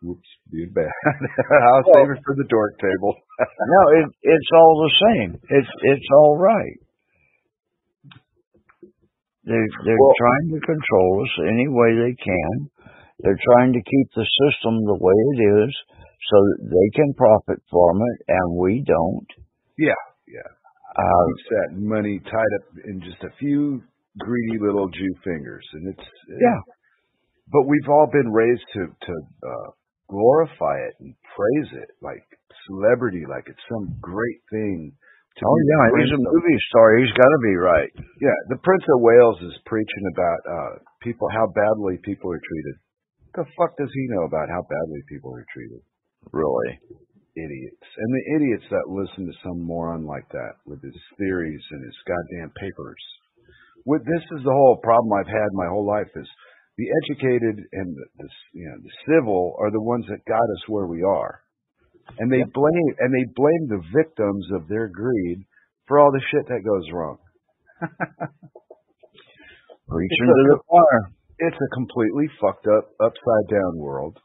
Whoops, being bad. I'll save it for the dork table. No, it, it's all the same. It's it's all right. They're they're Well- trying to control us any way they can. They're trying to keep the system the way it is, so that they can profit from it, and we don't. Yeah, yeah. Uh, It's that money tied up in just a few greedy little Jew fingers, and it's yeah, But we've all been raised to to uh, glorify it and praise it like celebrity, like it's some great thing. To oh yeah, he's a movie star. He's got to be right. Yeah, the Prince of Wales is preaching about uh people how badly people are treated. The fuck does he know about how badly people are treated? Really? Idiots. And the idiots that listen to some moron like that with his theories and his goddamn papers. What this is the whole problem I've had my whole life is the educated and the, the you know the civil are the ones that got us where we are, and they blame and they blame the victims of their greed for all the shit that goes wrong. Preaching It's a- to the choir. it's a completely fucked up, upside down world,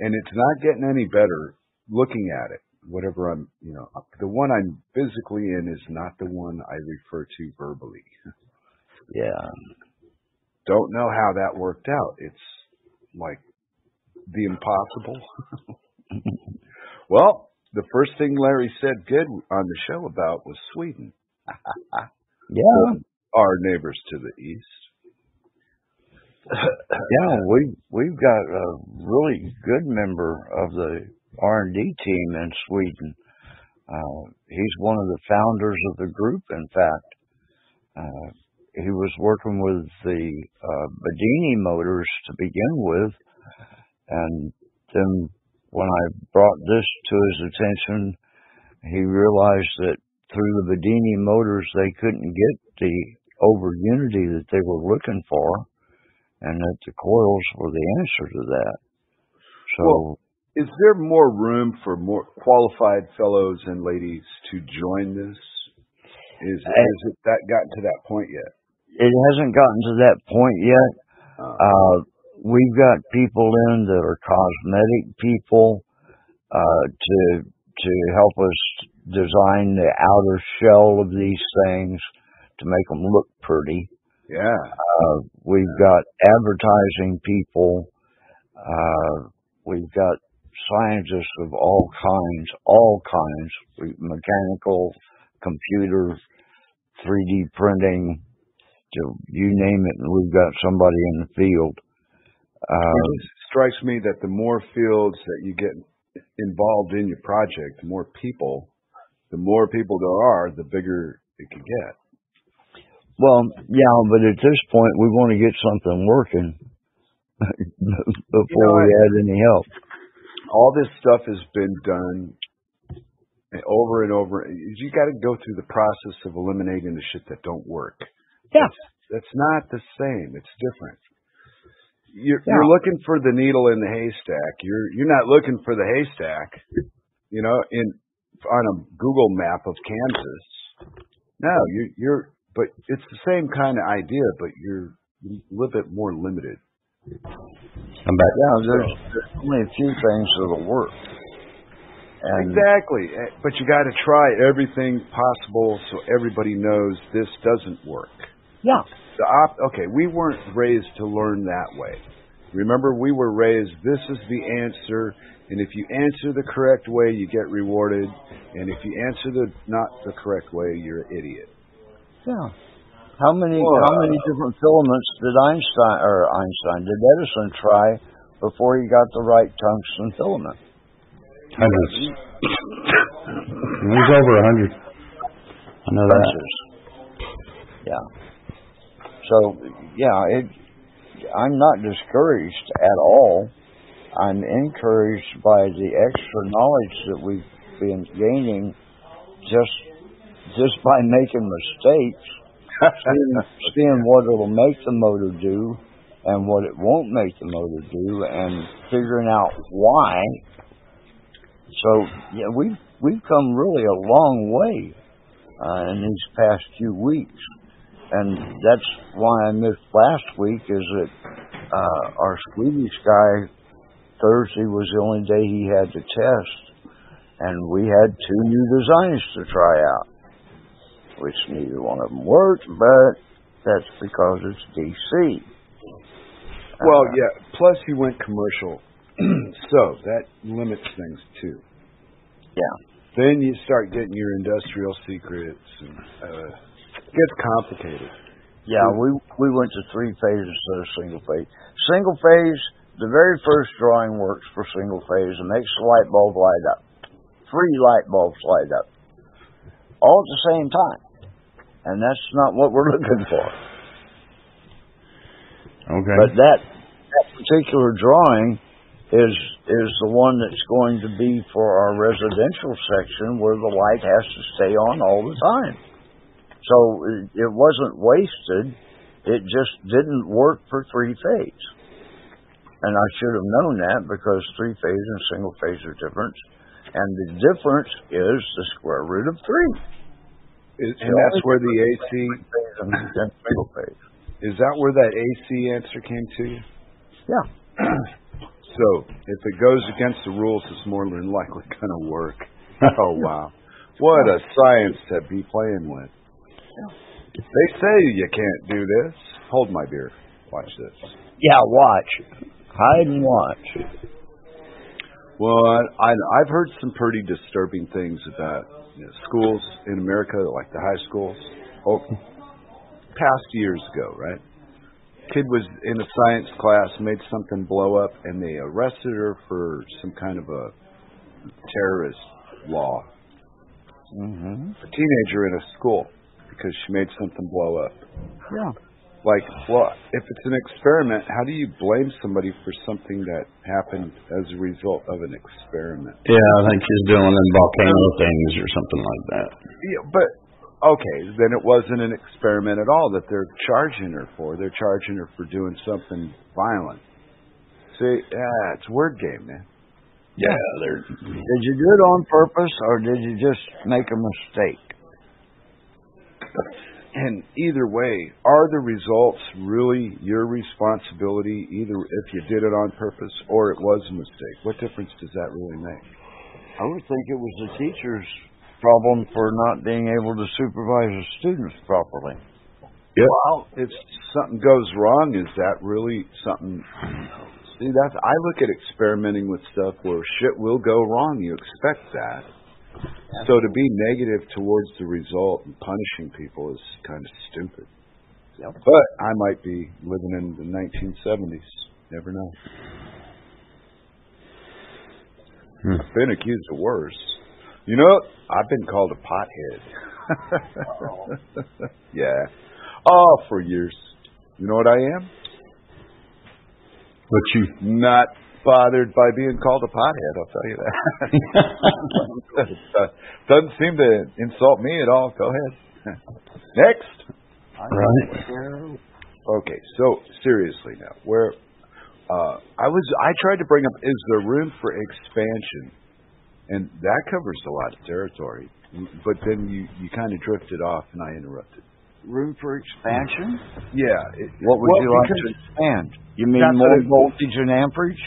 and it's not getting any better looking at it. Whatever I'm, you know, the one I'm physically in is not the one I refer to verbally. Yeah. Don't know how that worked out. It's like the impossible. well, the first thing Larry said good on the show about was Sweden, Yeah. our neighbors to the east. Yeah, we we've got a really good member of the R and D team in Sweden. Uh, he's one of the founders of the group. In fact, uh, he was working with the uh, Bedini motors to begin with, and then when I brought this to his attention, he realized that through the Bedini motors they couldn't get the over unity that they were looking for and that the coils were the answer to that. So Well, Is there more room for more qualified fellows and ladies to join this? Is, I- is it that gotten to that point yet? It hasn't gotten to that point yet. Uh, Uh, we've got people in that are cosmetic people uh, to to help us design the outer shell of these things to make them look pretty. yeah. Uh, we've got advertising people. Uh, we've got scientists of all kinds, all kinds, mechanical, computer, 3D printing, to you name it, and we've got somebody in the field. Uh, it strikes me that the more fields that you get involved in your project, the more people, the more people there are, the bigger it can get. well, yeah, but at this point, we want to get something working before we add any help. All this stuff has been done over and over. You got to go through the process of eliminating the shit that don't work. Yeah. That's not the same. It's different. You're, Yeah. you're looking for the needle in the haystack. You're you're not looking for the haystack. You know, in on a Google map of Kansas. No, you you're. But it's the same kind of idea, but you're a little bit more limited. I'm back. Yeah, there's, there's only a few things that'll work. And Exactly. Eh, But you got to try everything possible so everybody knows this doesn't work. Yeah, The op- okay, we weren't raised to learn that way. Remember, we were raised, this is the answer, and if you answer the correct way, you get rewarded, and if you answer the not the correct way, you're an idiot. Yeah. How many Well, how uh, many different filaments did Einstein or Einstein did Edison try before he got the right tungsten filament? Hundreds. It was over a hundred. I know that. Yeah. So yeah, it I'm not discouraged at all. I'm encouraged by the extra knowledge that we've been gaining just just by making mistakes seeing, seeing what it'll make the motor do and what it won't make the motor do and figuring out why. So yeah, we've we've come really a long way uh, in these past few weeks, and that's why I missed last week. Is that uh, our Swedish guy Thursday was the only day he had to test, and we had two new designs to try out which neither one of them worked, but That's because it's DC. Well, Uh, yeah. Plus, he went commercial, so that limits things too. Yeah. Then you start getting your industrial secrets, and uh, gets complicated. Yeah, we we went to three phases instead of single phase. Single phase, the very first drawing works for single phase and makes the light bulb light up. Three light bulbs light up. All at the same time. And that's not what we're looking for. Okay. But that that particular drawing is is the one that's going to be for our residential section where the light has to stay on all the time. So it, wasn't wasted. It just didn't work for three phase. And I should have known that because three phase and single phase are different. And the difference is the square root of three. Is- And that's where the AC Phase and, and single phase. is that where that AC answer came to you? Yeah. So if it goes against the rules, it's more than likely going to work. Oh wow, what a science to be playing with. They say you can't do this. Hold my beer. Watch this. Yeah, watch. Hide and watch. Well, I, I I've heard some pretty disturbing things about you know, schools in America, like the high schools. Oh, past years ago, right? Kid was in a science class, made something blow up, and they arrested her for some kind of a terrorist law. Mm-hmm. A teenager in a school because she made something blow up. Yeah. Like, well, if it's an experiment, how do you blame somebody for something that happened as a result of an experiment? yeah, I think she's doing them volcano things or something like that. Yeah, but okay, then it wasn't an experiment at all that they're charging her for. They're charging her for doing something violent. See, yeah, it's a word game, man. Yeah, they're Did you do it on purpose or did you just make a mistake? And either way, are the results really your responsibility, either if you did it on purpose or it was a mistake? What difference does that really make? I would think it was the teacher's problem for not being able to supervise the students properly. Well, if something goes wrong, is that really something? See, that's I look at experimenting with stuff where shit will go wrong. You expect that. So to be negative towards the result and punishing people is kind of stupid. Yep. But I might be living in the 1970s. Never know. Hmm. I've been accused of worse. You know, I've been called a pothead. yeah. Oh, for years. You know what I am? what you Not bothered by being called a pothead, I'll tell you that. Uh, Doesn't seem to insult me at all. Go ahead. Next. right. Okay, so seriously now, where uh, I was, I tried to bring up is there room for expansion, and that covers a lot of territory. But then you you kind of drifted off, and I interrupted. Room for expansion? Yeah. It, What would well, you like to expand? You mean more voltage and amperage?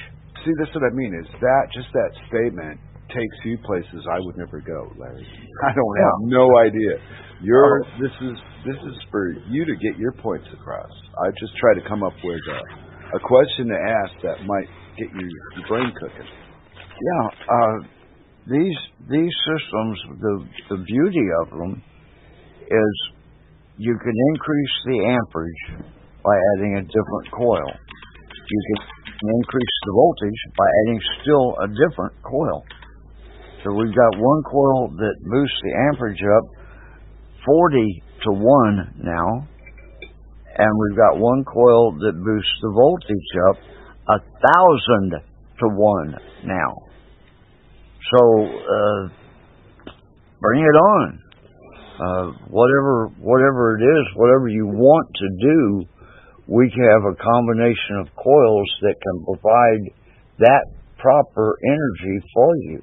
See, that's what I mean. Is that just that statement takes you places I would never go, Larry? I don't have no idea. You're this is this is for you to get your points across. I just try to come up with a, a question to ask that might get your, your brain cooking. Yeah. Uh, these these systems, the the beauty of them is you can increase the amperage by adding a different coil. You can increase the voltage by adding still a different coil. So we've got one coil that boosts the amperage up 40 to 1 now, and we've got one coil that boosts the voltage up a thousand to 1 now. So, uh, bring it on. Uh, whatever, whatever it is, whatever you want to do, we can have a combination of coils that can provide that proper energy for you.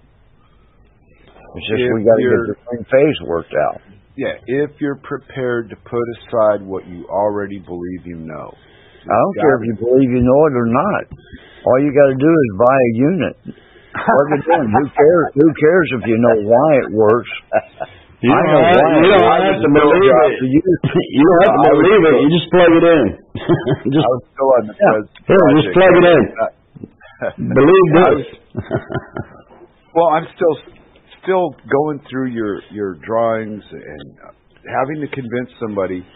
It's just If we got to you're- get the green phase worked out. Yeah, if you're prepared to put aside what you already believe you know. I don't care if you believe you know it or not. All you got to do is buy a unit. Plug it in. Who cares? Who cares if you know why it works? You I don't, know have, why. you don't have to believe it. you? You don't have to believe it. You just plug it in. just I was still on the Yeah. Here, just plug it in. believe this. Well, I'm still still going through your your drawings and having to convince somebody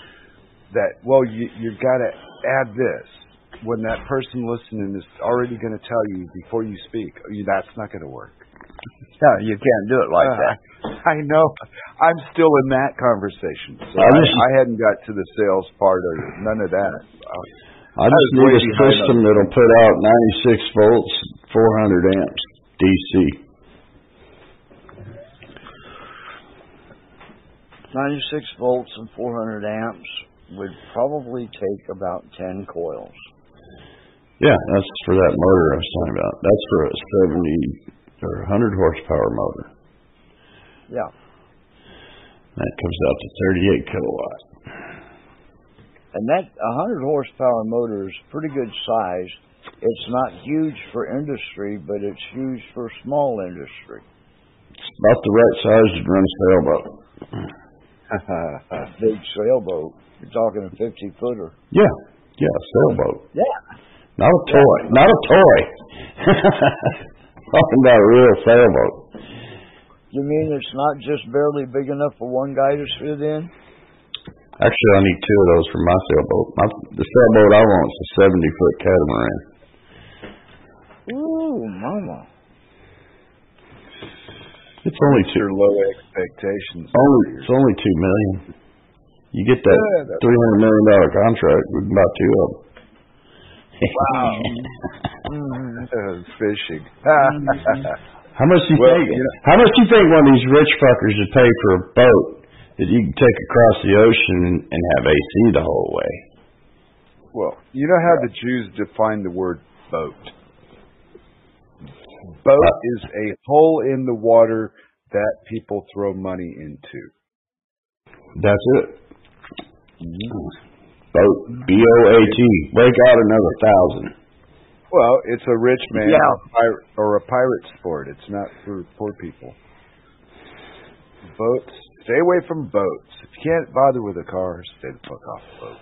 that well you you've got to add this when that person listening is already going to tell you before you speak oh, that's not going to work. No, you can't do it like Uh, that. I know. I'm still in that conversation. So I I, just- I hadn't got to the sales part or none of that. I just need a system on- that'll put out 96 volts, 400 amps, DC. 96 volts and 400 amps would probably take about 10 coils. Yeah, that's for that motor I was talking about. That's for a 70 or a 100 horsepower motor. Yeah. That comes out to 38 kilowatt. And that a 100 horsepower motor is pretty good size. It's not huge for industry, but it's huge for small industry. It's about the right size to run a sailboat. a Big sailboat. You're talking a 50 footer. Yeah, yeah, sailboat. Yeah. Not a toy. Not a toy. Talking about a real sailboat. You mean it's not just barely big enough for one guy to sit in? Actually, I need two of those for my sailboat. My, the sailboat I want is a 70 foot catamaran. Ooh, mama. It's only two. Your low expectations. Only it's only two million. You get that Yeah, three hundred million dollar contract, we can buy two of them. Wow. Uh, fishing. Mm-hmm. How much do you Well, think? you know- how much do you think one of these rich fuckers would pay for a boat that you can take across the ocean and have AC the whole way? well, you know how the Jews define the word boat. Boat uh. is a hole in the water that people throw money into. That's it. Mm-hmm. Boat, B O A T. Break out another thousand. Well, it's a rich man Yeah. or, pirate, or a pirate sport. It's not for poor people. Boats. Stay away from boats. If you can't bother with a car, stay the fuck off the boat.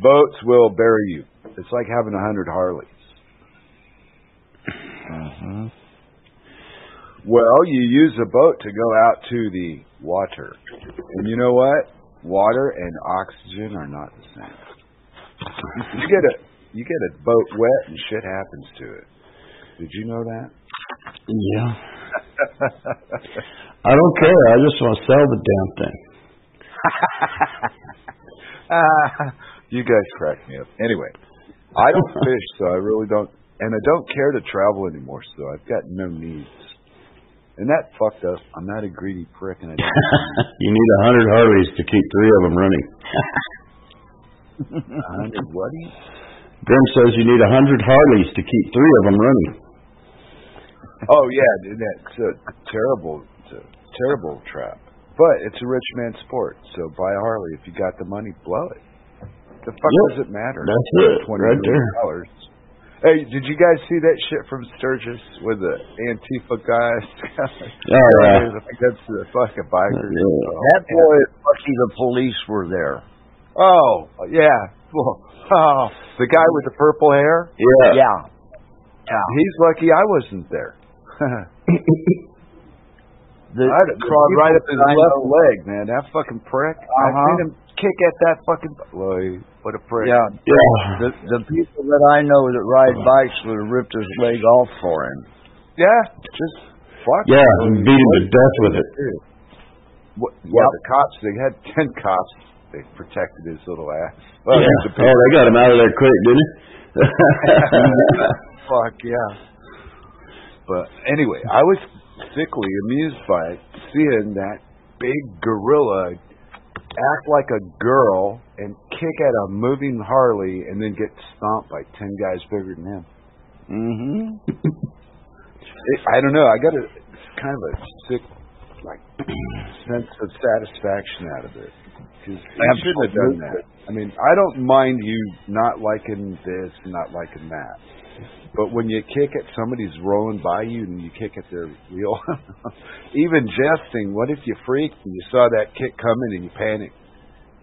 Boats will bury you. It's like having a hundred Harleys. Mm-hmm. Well, you use a boat to go out to the water. And you know what? Water and oxygen are not the same. you get a you get a boat wet and shit happens to it. Did you know that? Yeah. I don't care. I just want to sell the damn thing. Ah, you guys crack me up. Anyway, I don't fish, so I really don't, and I don't care to travel anymore, so I've got no needs. And that fucked up. I'm not a greedy prick, and I don't. you need a hundred Harleys to keep three of them running. A hundred what? Grim says you need a hundred Harleys to keep three of them running. Oh yeah, that's a terrible, it's a terrible trap. But it's a rich man's sport, so buy a Harley if you got the money, blow it. The fuck Yep, does it matter? that's it, Twenty right there. dollars. Hey, did you guys see that shit from Sturgis with the Antifa guys? Oh, yeah. I think that's the fucking bikers. Yeah. That boy is lucky the police were there. Oh, yeah. Well, oh, the guy with the purple hair? Yeah. Yeah. Yeah. He's lucky I wasn't there. The, I'd have crawled right up his left leg, man. That fucking prick. I Uh-huh. seen him kick at that fucking. Boy, what a prick. Yeah. Yeah. The the people that I know that ride bikes would have ripped his leg off for him. Yeah, just fuck. Yeah, him. and beat him to death with it. What, well, the cops, they had ten cops. They protected his little ass. Well, yeah. Oh, they got him out of there quick, didn't they? Fuck yeah. But anyway, I was sickly amused by seeing that big gorilla act like a girl and kick at a moving Harley and then get stomped by ten guys bigger than him. Mm-hmm. It, I don't know. I got a kind of a sick like sense of satisfaction out of it. Because I shouldn't have done that. I mean, I don't mind you not liking this, not liking that. But when you kick at somebody's rolling by you and you kick at their wheel, even jesting, what if you freaked and you saw that kick coming and you panic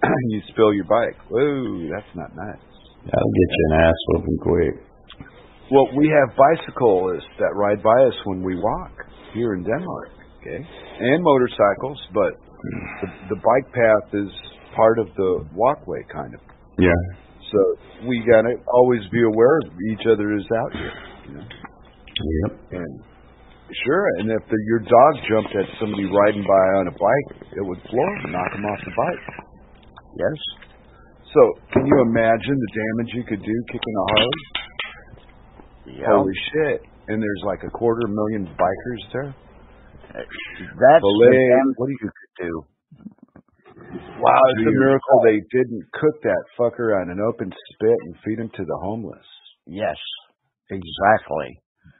and you spill your bike? Whoa, that's not nice. That'll get you an ass whooping quick. Well, we have bicyclists that ride by us when we walk here in Denmark, okay, and motorcycles, but the, the bike path is part of the walkway, kind of. Yeah. So we gotta always be aware of each other is out here. You know? Yep. And sure, and if the, your dog jumped at somebody riding by on a bike, it would floor him, knock him off the bike. Yes. So can you imagine the damage you could do kicking a Harley? Yeah. Holy shit! And there's like a quarter million bikers there. That's the damage What do you could do. Wow, it's a miracle they didn't cook that fucker on an open spit and feed him to the homeless. Yes. Exactly.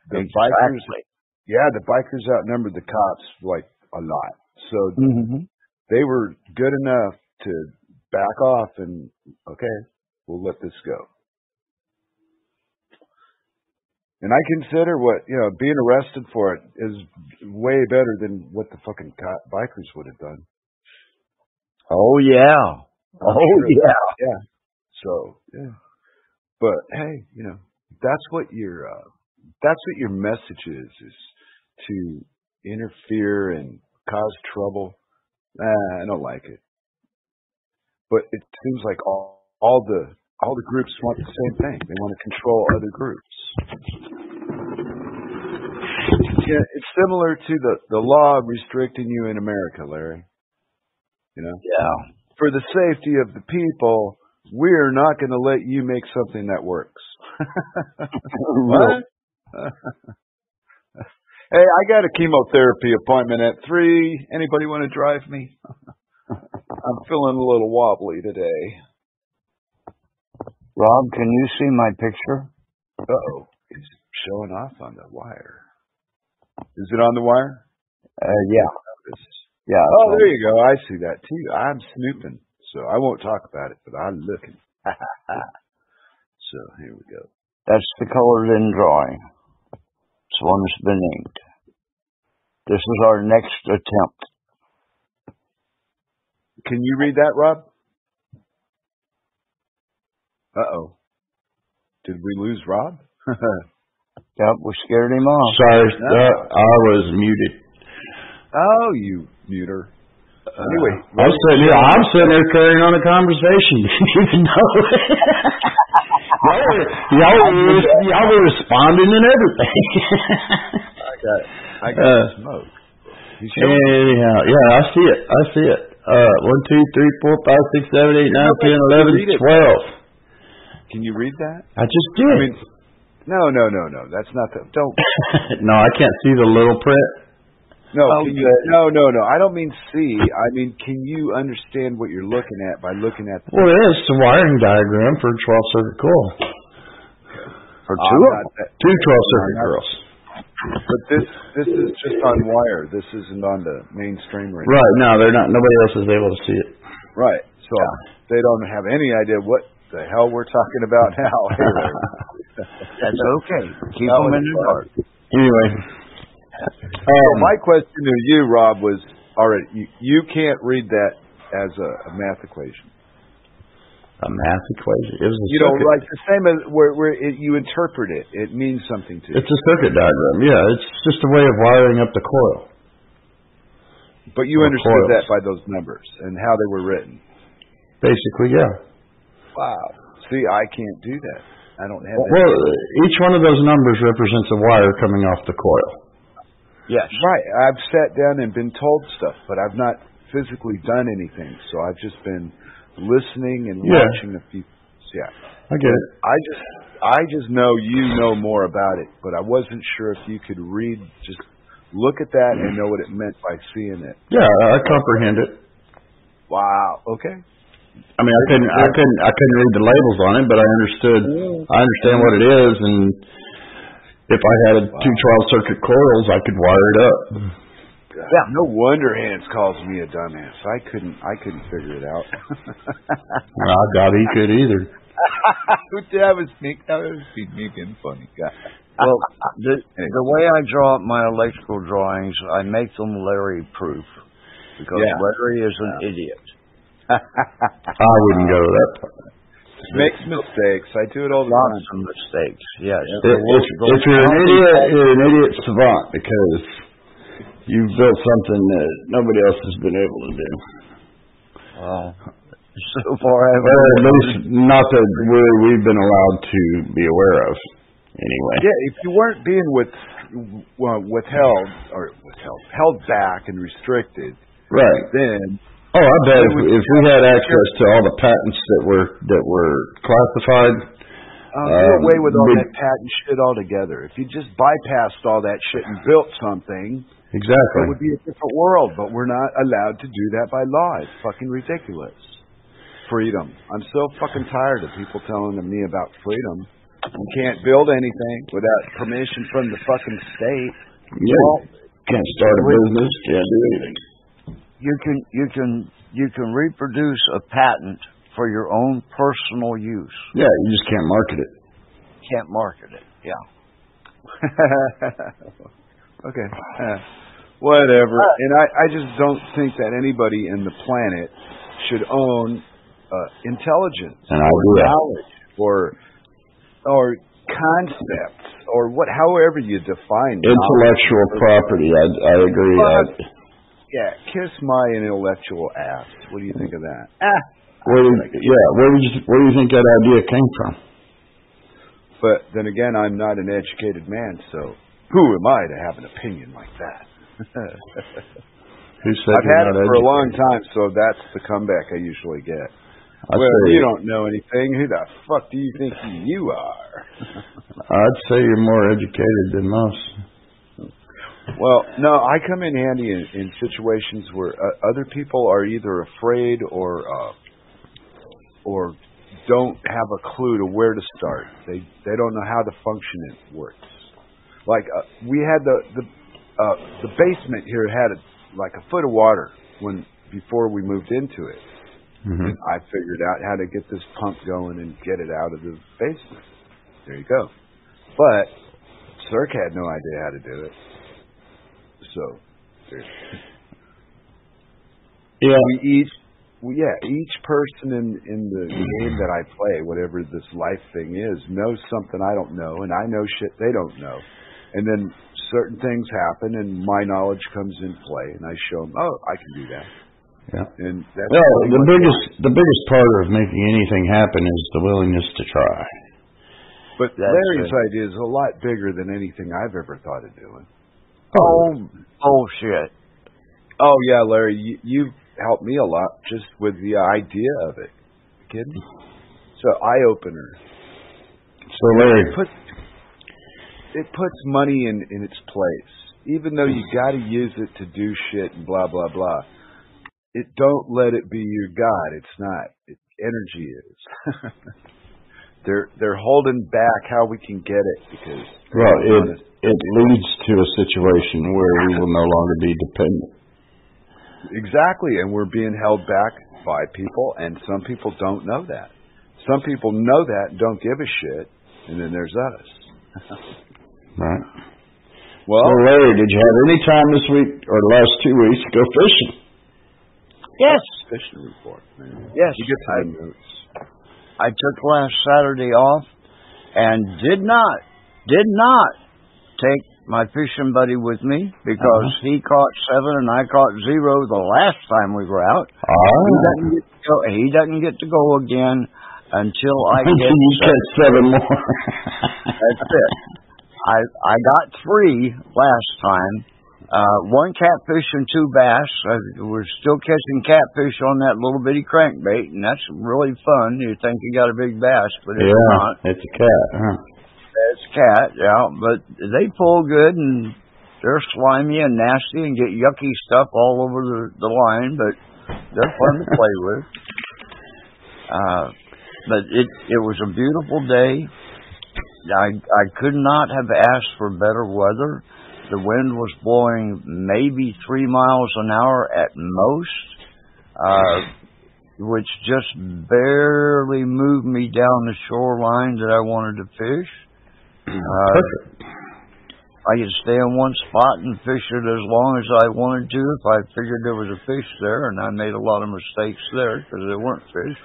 The bikers, exactly. yeah, the bikers outnumbered the cops like a lot. So Mm-hmm. they were good enough to back off and okay, we'll let this go. And I consider what you know being arrested for it is way better than what the fucking co- bikers would have done. Oh yeah. I'm Oh sure. yeah. yeah. So yeah, but hey, you know that's what your uh, that's what your message is is to interfere and cause trouble. Nah, I don't like it. But it seems like all all the all the groups want the same thing. They want to control other groups. Yeah, it's similar to the the law restricting you in America, Larry. You know Yeah. for the safety of the people, we're not going to let you make something that works. what? hey, I got a chemotherapy appointment at three. Anybody want to drive me? I'm feeling a little wobbly today. Rob, can you see my picture? Uh oh, he's showing off on the wire. Is it on the wire? Uh, yeah. It's- Yeah. Oh, there you go. I see that too. I'm snooping, so I won't talk about it, but I'm looking. so here we go. That's the colored in drawing. This one's been inked. This is our next attempt. Can you read that, Rob? Uh oh. Did we lose Rob? Yep, we scared him off. Sorry, No. uh, I was muted. oh, you muter. Anyway, I was sitting here. I'm sitting there carrying on a conversation. Didn't even know. y'all, were, y'all, were, y'all were responding and everything. I got I got Uh, smoke. You Anyhow, yeah, I see it. I see it. Uh, one, two, three, four, five, six, seven, eight, nine, ten, eleven, Read it. twelve. Can you read that? I just I did. mean, no, no, no, no. That's not the. Don't. no, I can't see the little print. No, Oh, can you, no, no, no. I don't mean see. I mean, can you understand what you're looking at by looking at the? Well, it is the wiring diagram for a 12 circuit coil. For I'm two of not that- Two 12 circuit coils. But this this is just on wire. This isn't on the mainstream radio. Right. No, they're not. Nobody else is able to see it. Right. So they don't have any idea what the hell we're talking about now. That's okay. Keep That them in the fun. dark. Anyway. So Um, my question to you, Rob, was: All right, you, you can't read that as a, a math equation. a math equation. It was a You know, like the same as where where it, you interpret it, it means something to you. It's a circuit diagram. Yeah, it's just a way of wiring up the coil. But you or understood coils. that by those numbers and how they were written. Basically, yeah. Wow. See, I can't do that. I don't have. Well, each one of those numbers represents a wire coming off the coil. Yes. Right. I've sat down and been told stuff, but I've not physically done anything. So I've just been listening and Yeah. watching a few. Yeah. I get it. I just I just know you know more about it, but I wasn't sure if you could read just look at that and know what it meant by seeing it. Yeah, I comprehend it. Wow. Okay. I mean, I couldn't, I couldn't, I couldn't read the labels on it, but I understood. Mm. I understand what it is, and if I had a two 12 circuit coils, I could wire it up. Yeah. No wonder Hans calls me a dumbass. I couldn't. I couldn't figure it out. I doubt he could either. that was me. That was me being funny. Yeah. Well, the the way I draw up my electrical drawings, I make them Larry proof because Yeah. Larry is an idiot. I wouldn't go that far. Makes mistakes. I do it all the Lots time. of mistakes. Yes. If, if, if you're an idiot, you're an idiot savant because you've built something that nobody else has been able to do. Well, so far I Or at least not that we're, we've been allowed to be aware of. Anyway. Yeah, if you weren't being with, well, withheld or withheld, held back and restricted, Right. then Oh, I bet if, if we had access to all the patents that were that were classified, uh, do Um, away with all we- that patent shit altogether. If you just bypassed all that shit and built something, exactly, it would be a different world. But we're not allowed to do that by law. It's fucking ridiculous. Freedom. I'm so fucking tired of people telling me about freedom. You can't build anything without permission from the fucking state. Yeah. Can't start a business. Can't do anything. You can you can you can reproduce a patent for your own personal use. Yeah, you just can't market it. Can't market it. Yeah. okay. Uh, whatever. And I, I just don't think that anybody in the planet should own uh, intelligence An or idea. knowledge or or concepts or what however you define knowledge. Intellectual property. I I agree. I, Yeah, kiss my intellectual ass. What do you think of that? Ah. where did, yeah, where did you where do you think that idea came from? But then again, I'm not an educated man, so who am I to have an opinion like that? Who said I've you're had it not for a long time, so that's the comeback I usually get. I'd well, say, you don't know anything. Who the fuck do you think you are? I'd say you're more educated than most. Well, no, I come in handy in, in situations where uh, other people are either afraid or uh, or don't have a clue to where to start. They they don't know how the function it works. Like uh, we had the the uh, the basement here had a, like a foot of water when before we moved into it. Mm-hmm. And I figured out how to get this pump going and get it out of the basement. There you go. But Cirque had no idea how to do it. So Yeah. we each we, yeah, each person in in the game that I play, whatever this life thing is, knows something I don't know and I know shit they don't know. And then certain things happen and my knowledge comes in play and I show them, "Oh, I can do that." Yeah. And that's Well, pretty the biggest the biggest part of making anything happen is the willingness to try. But That's Larry's it. idea is a lot bigger than anything I've ever thought of doing. Oh bullshit. Oh yeah, Larry, you, you've helped me a lot just with the idea of it. You kidding? So eye opener. So Larry, It puts it puts money in in its place, even though you got to use it to do shit and blah blah blah. It don't let it be your god. It's not. It, energy is. they're they're holding back how we can get it because well, it it leads to a situation where we will no longer be dependent. Exactly, and we're being held back by people, and some people don't know that. Some people know that and don't give a shit, and then there's us. Right. Well, So Larry, did you have any time this week or the last two weeks to go fishing? Yes. fishing report, man. Yes. You get time notes. I took last Saturday off and did not, did not take my fishing buddy with me because Uh-huh. he caught seven and I caught zero the last time we were out. He Ah, doesn't get to go, he doesn't get to go again until I get you catch seven more. That's it. I I got three last time. Uh, one catfish and two bass. Uh, we're still catching catfish on that little bitty crankbait, and that's really fun. You think you got a big bass, but it's yeah, not. it's a cat, huh? It's cat, yeah. But they pull good, and they're slimy and nasty and get yucky stuff all over the the line, but they're fun to play with. Uh, but it it was a beautiful day. I I could not have asked for better weather. the wind was blowing maybe three miles an hour at most, uh, which just barely moved me down the shoreline that I wanted to fish. Uh, I could stay in one spot and fish it as long as I wanted to if I figured there was a fish there, and I made a lot of mistakes there because there weren't fish.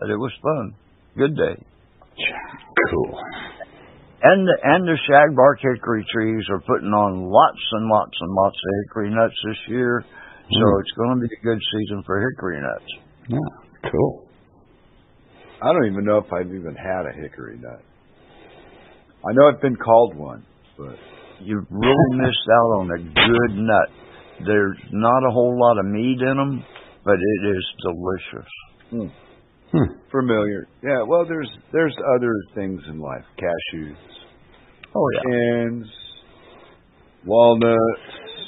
But it was fun. Good day. Cool. And the, and the shagbark hickory trees are putting on lots and lots and lots of hickory nuts this year, so Mm. it's going to be a good season for hickory nuts. Yeah, cool. I don't even know if I've even had a hickory nut. I know I've been called one, but You really missed out on a good nut. There's not a whole lot of meat in them, but it is delicious. Hmm. familiar. Yeah, well, there's there's other things in life: cashews, Oh yeah. pecans, walnuts.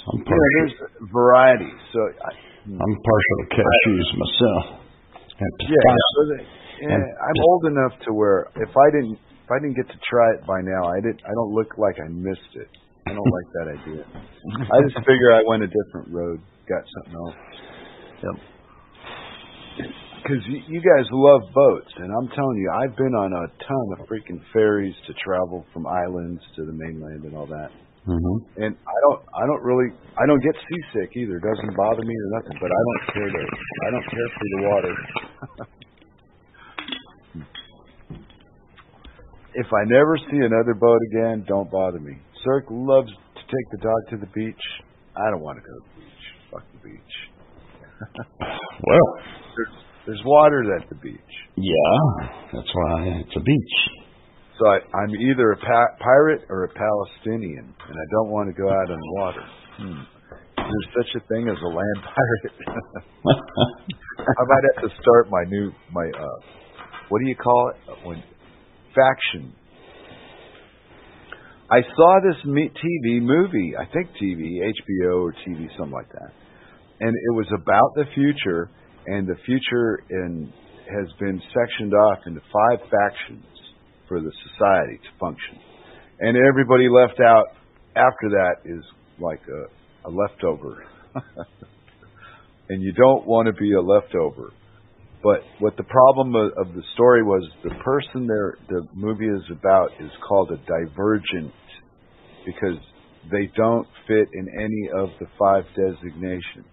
I'm You know, partial. there's variety. So I, I'm partial to cashews myself. Have to yeah, so that, yeah, And I'm old enough to where if I didn't if I didn't get to try it by now, I didn't. I don't look like I missed it. I don't like that idea. I just figure I went a different road, got something else. Yep. Because you, you guys love boats, and I'm telling you, I've been on a ton of freaking ferries to travel from islands to the mainland and all that. Mhm. And I don't, I don't really, I don't get seasick either. It doesn't bother me or nothing. But I don't care to, I don't care for the water. if I never see another boat again, don't bother me. Cirque loves to take the dog to the beach. I don't want to go to the beach. Fuck the beach. Well, There's, there's water at the beach. yeah, that's why it's a beach. So I, I'm either a pa- pirate or a Palestinian, and I don't want to go out on the water. Hmm. There's such a thing as a land pirate. I might have to start my new my uh, what do you call it when faction. I saw this TV movie, I think TV, HBO or TV, something like that, and it was about the future, and the future in has been sectioned off into five factions for the society to function, and everybody left out after that is like a, a leftover, and you don't want to be a leftover. But what the problem of, of the story was, the person there, the movie is about, is called a divergent because they don't fit in any of the five designations.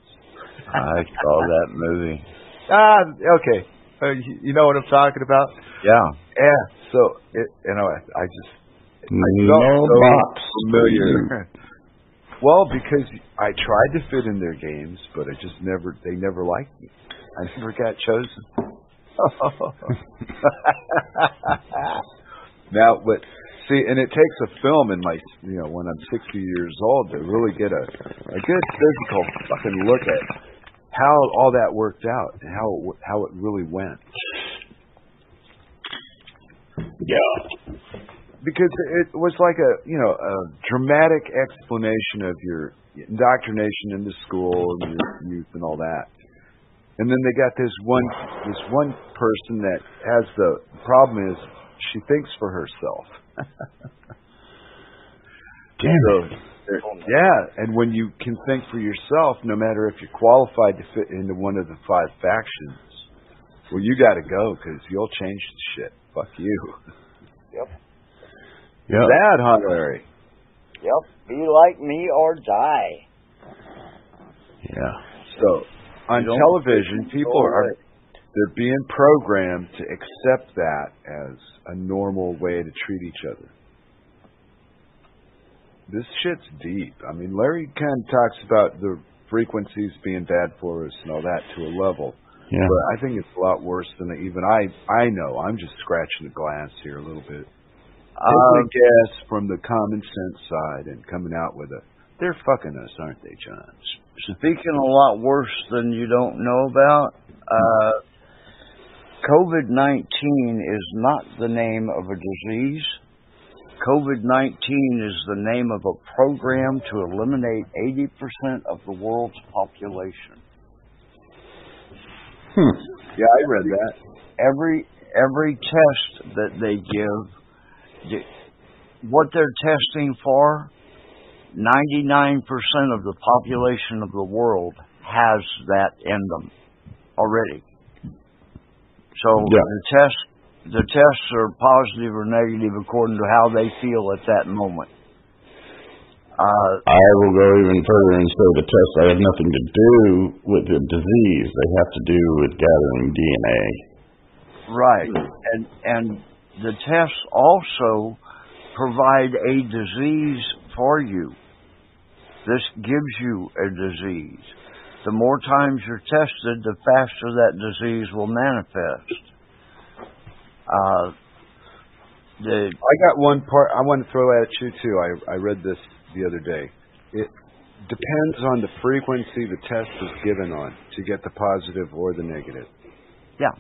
I saw that movie. Ah, okay. Uh, you, you know what I'm talking about? Yeah. Yeah. So, it, you know, I, I just No felt so box. familiar. well, because I tried to fit in their games, but I just never. They never liked me. I never got chosen. now, but see, and it takes a film in my, you know, when I'm 60 years old to really get a a good physical fucking look at how all that worked out and how it, how it really went. Yeah. because it was like a you know a dramatic explanation of your indoctrination into school and your youth and all that and then they got this one this one person that has the problem is she thinks for herself Damn so it. yeah and when you can think for yourself no matter if you're qualified to fit into one of the five factions well you got to go because you'll change the shit fuck you Yep. bad huh larry Yep. Be like me or die. Yeah. So on television, people are they're being programmed to accept that as a normal way to treat each other. This shit's deep. I mean, Larry kind of talks about the frequencies being bad for us and all that to a level, Yeah. but I think it's a lot worse than even I I know. I'm just scratching the glass here a little bit. Taking Um, a guess from the common sense side and coming out with a they're fucking us, aren't they, John? speaking a lot worse than you don't know about, uh, COVID 19 is not the name of a disease. COVID 19 is the name of a program to eliminate 80% of the world's population. Hmm. Yeah, I read that. Every every test that they give, what they're testing for 99% of the population of the world has that in them already. So Yeah. the test the tests are positive or negative according to how they feel at that moment. Uh, I will go even further and say the tests have nothing to do with the disease. They have to do with gathering DNA. right, and and the tests also provide a disease for you. This gives you a disease. The more times you're tested, the faster that disease will manifest. Uh, the I got one part I want to throw at you too. I I read this the other day. It depends on the frequency the test is given on to get the positive or the negative. Yeah.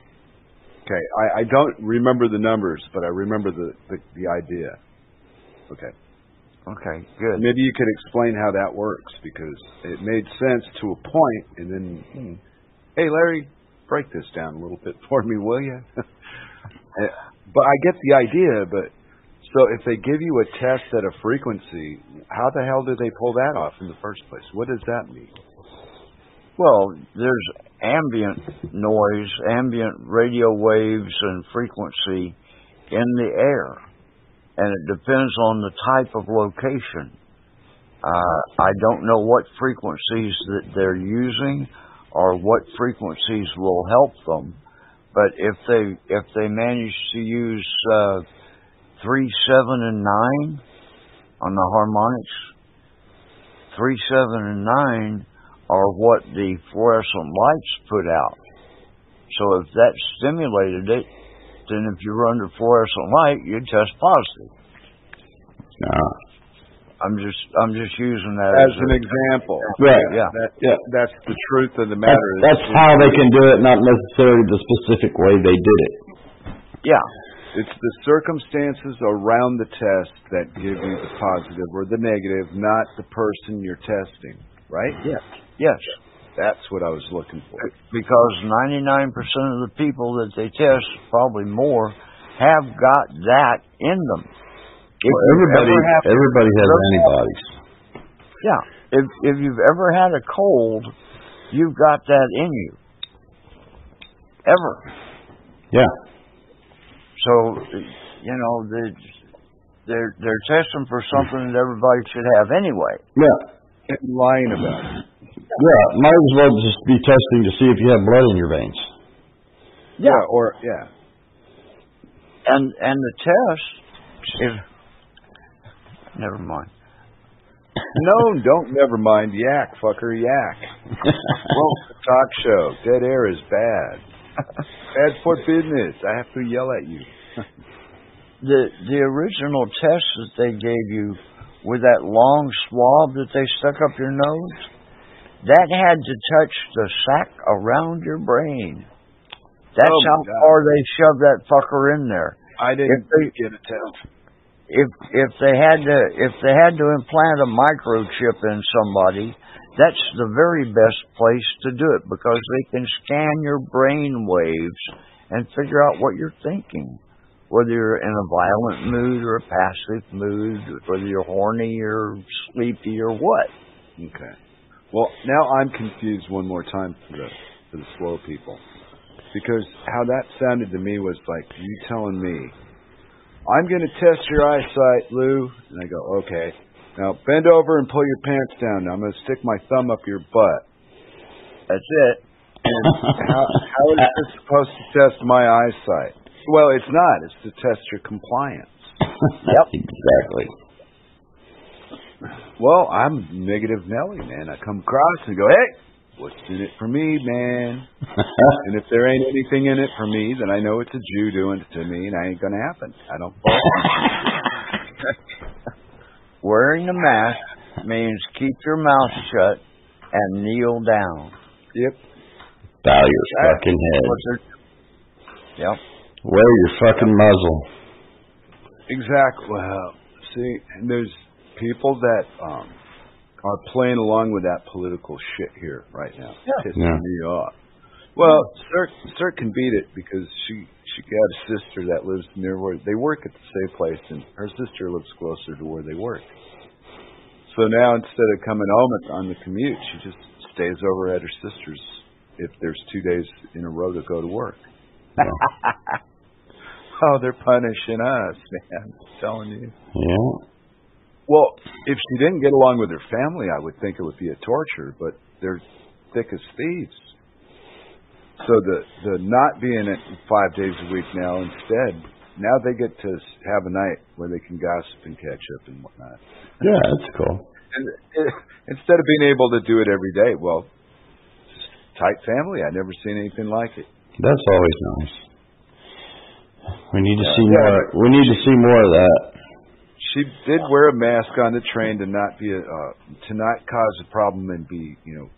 Okay. I, I don't remember the numbers, but I remember the, the, the idea. Okay. Okay, good. Maybe you could explain how that works because it made sense to a point, and then, hmm, hey, Larry, break this down a little bit for me, will you? but I get the idea. But so if they give you a test at a frequency, how the hell do they pull that off in the first place? What does that mean? Well, there's ambient noise, ambient radio waves and frequency in the air, and it depends on the type of location. Uh, I don't know what frequencies that they're using or what frequencies will help them, but if they if they manage to use uh, three, seven, and nine on the harmonics, three, seven, and nine are what the fluorescent lights put out. So if that stimulated it, then if you run the fluorescent light, you test positive. Nah. I'm just I'm just using that As as, an a, example. Right. Yeah. That, Yeah. That's the truth of the matter. is- that's how they can do it, not necessarily the specific way they did it. yeah It's the circumstances around the test that give you the positive or the negative, not the person you're testing, right? yes yes That's what I was looking for. Uh, because 99% of the people that they test, probably more, have got that in them. If Well, everybody, everybody has antibodies. Yeah. If if you've ever had a cold, you've got that in you. Ever. Yeah. So you know they they're they're testing for something that everybody should have anyway. Yeah. And lying about it. Yeah. Might as well just be testing to see if you have blood in your veins. Yeah. Or yeah. And and the test is never mind. No, don't. Never mind. Yak, fucker, yak. Well, talk show. Dead air is bad. Bad for business. I have to yell at you. The the original test that they gave you with that long swab that they stuck up your nose, that had to touch the sac around your brain. That's Oh, how God. far they shoved that fucker in there. I didn't If they- get a test. If if they had to if they had to implant a microchip in somebody, that's the very best place to do it because they can scan your brain waves and figure out what you're thinking. Whether you're in a violent mood or a passive mood, whether you're horny or sleepy or what. Okay. Well, now I'm confused one more time for the for the slow people, because how that sounded to me was like you telling me, "I'm going to test your eyesight, Lou," and I go, "Okay." Now bend over and pull your pants down. Now I'm going to stick my thumb up your butt. That's it. How how is this supposed to test my eyesight? Well, it's not. It's to test your compliance. Yep. exactly. Well, I'm negative Nelly, man. I come across and go, hey, what's in it for me, man? and if there ain't anything in it for me, then I know it's a Jew doing it to me, and I ain't gonna happen. I don't. Wearing the mask means keep your mouth shut and kneel down. yep. Bow your fucking head. Yep. Wear your fucking muzzle. Exactly. Well, see, and there's people that um are playing along with that political shit here right now, Yeah. pissing Yeah. me off. Well, Sir, Sir can beat it because she she got a sister that lives near where they work at the same place, and her sister lives closer to where they work. So now instead of coming home on the commute, she just stays over at her sister's if there's two days in a row to go to work. oh, they're punishing us, man. I'm telling you. Yeah. Well, if she didn't get along with her family, I would think it would be a torture, but they're thick as thieves. So the the not being it five days a week now instead, now they get to have a night where they can gossip and catch up and whatnot. Yeah, that's cool. And it, instead of being able to do it every day, well, tight family. I never seen anything like it. That's always nice. We need to Yeah. see Yeah. more. We need to see more of that. She did wear a mask on the train to not be a uh, to not cause a problem and be you know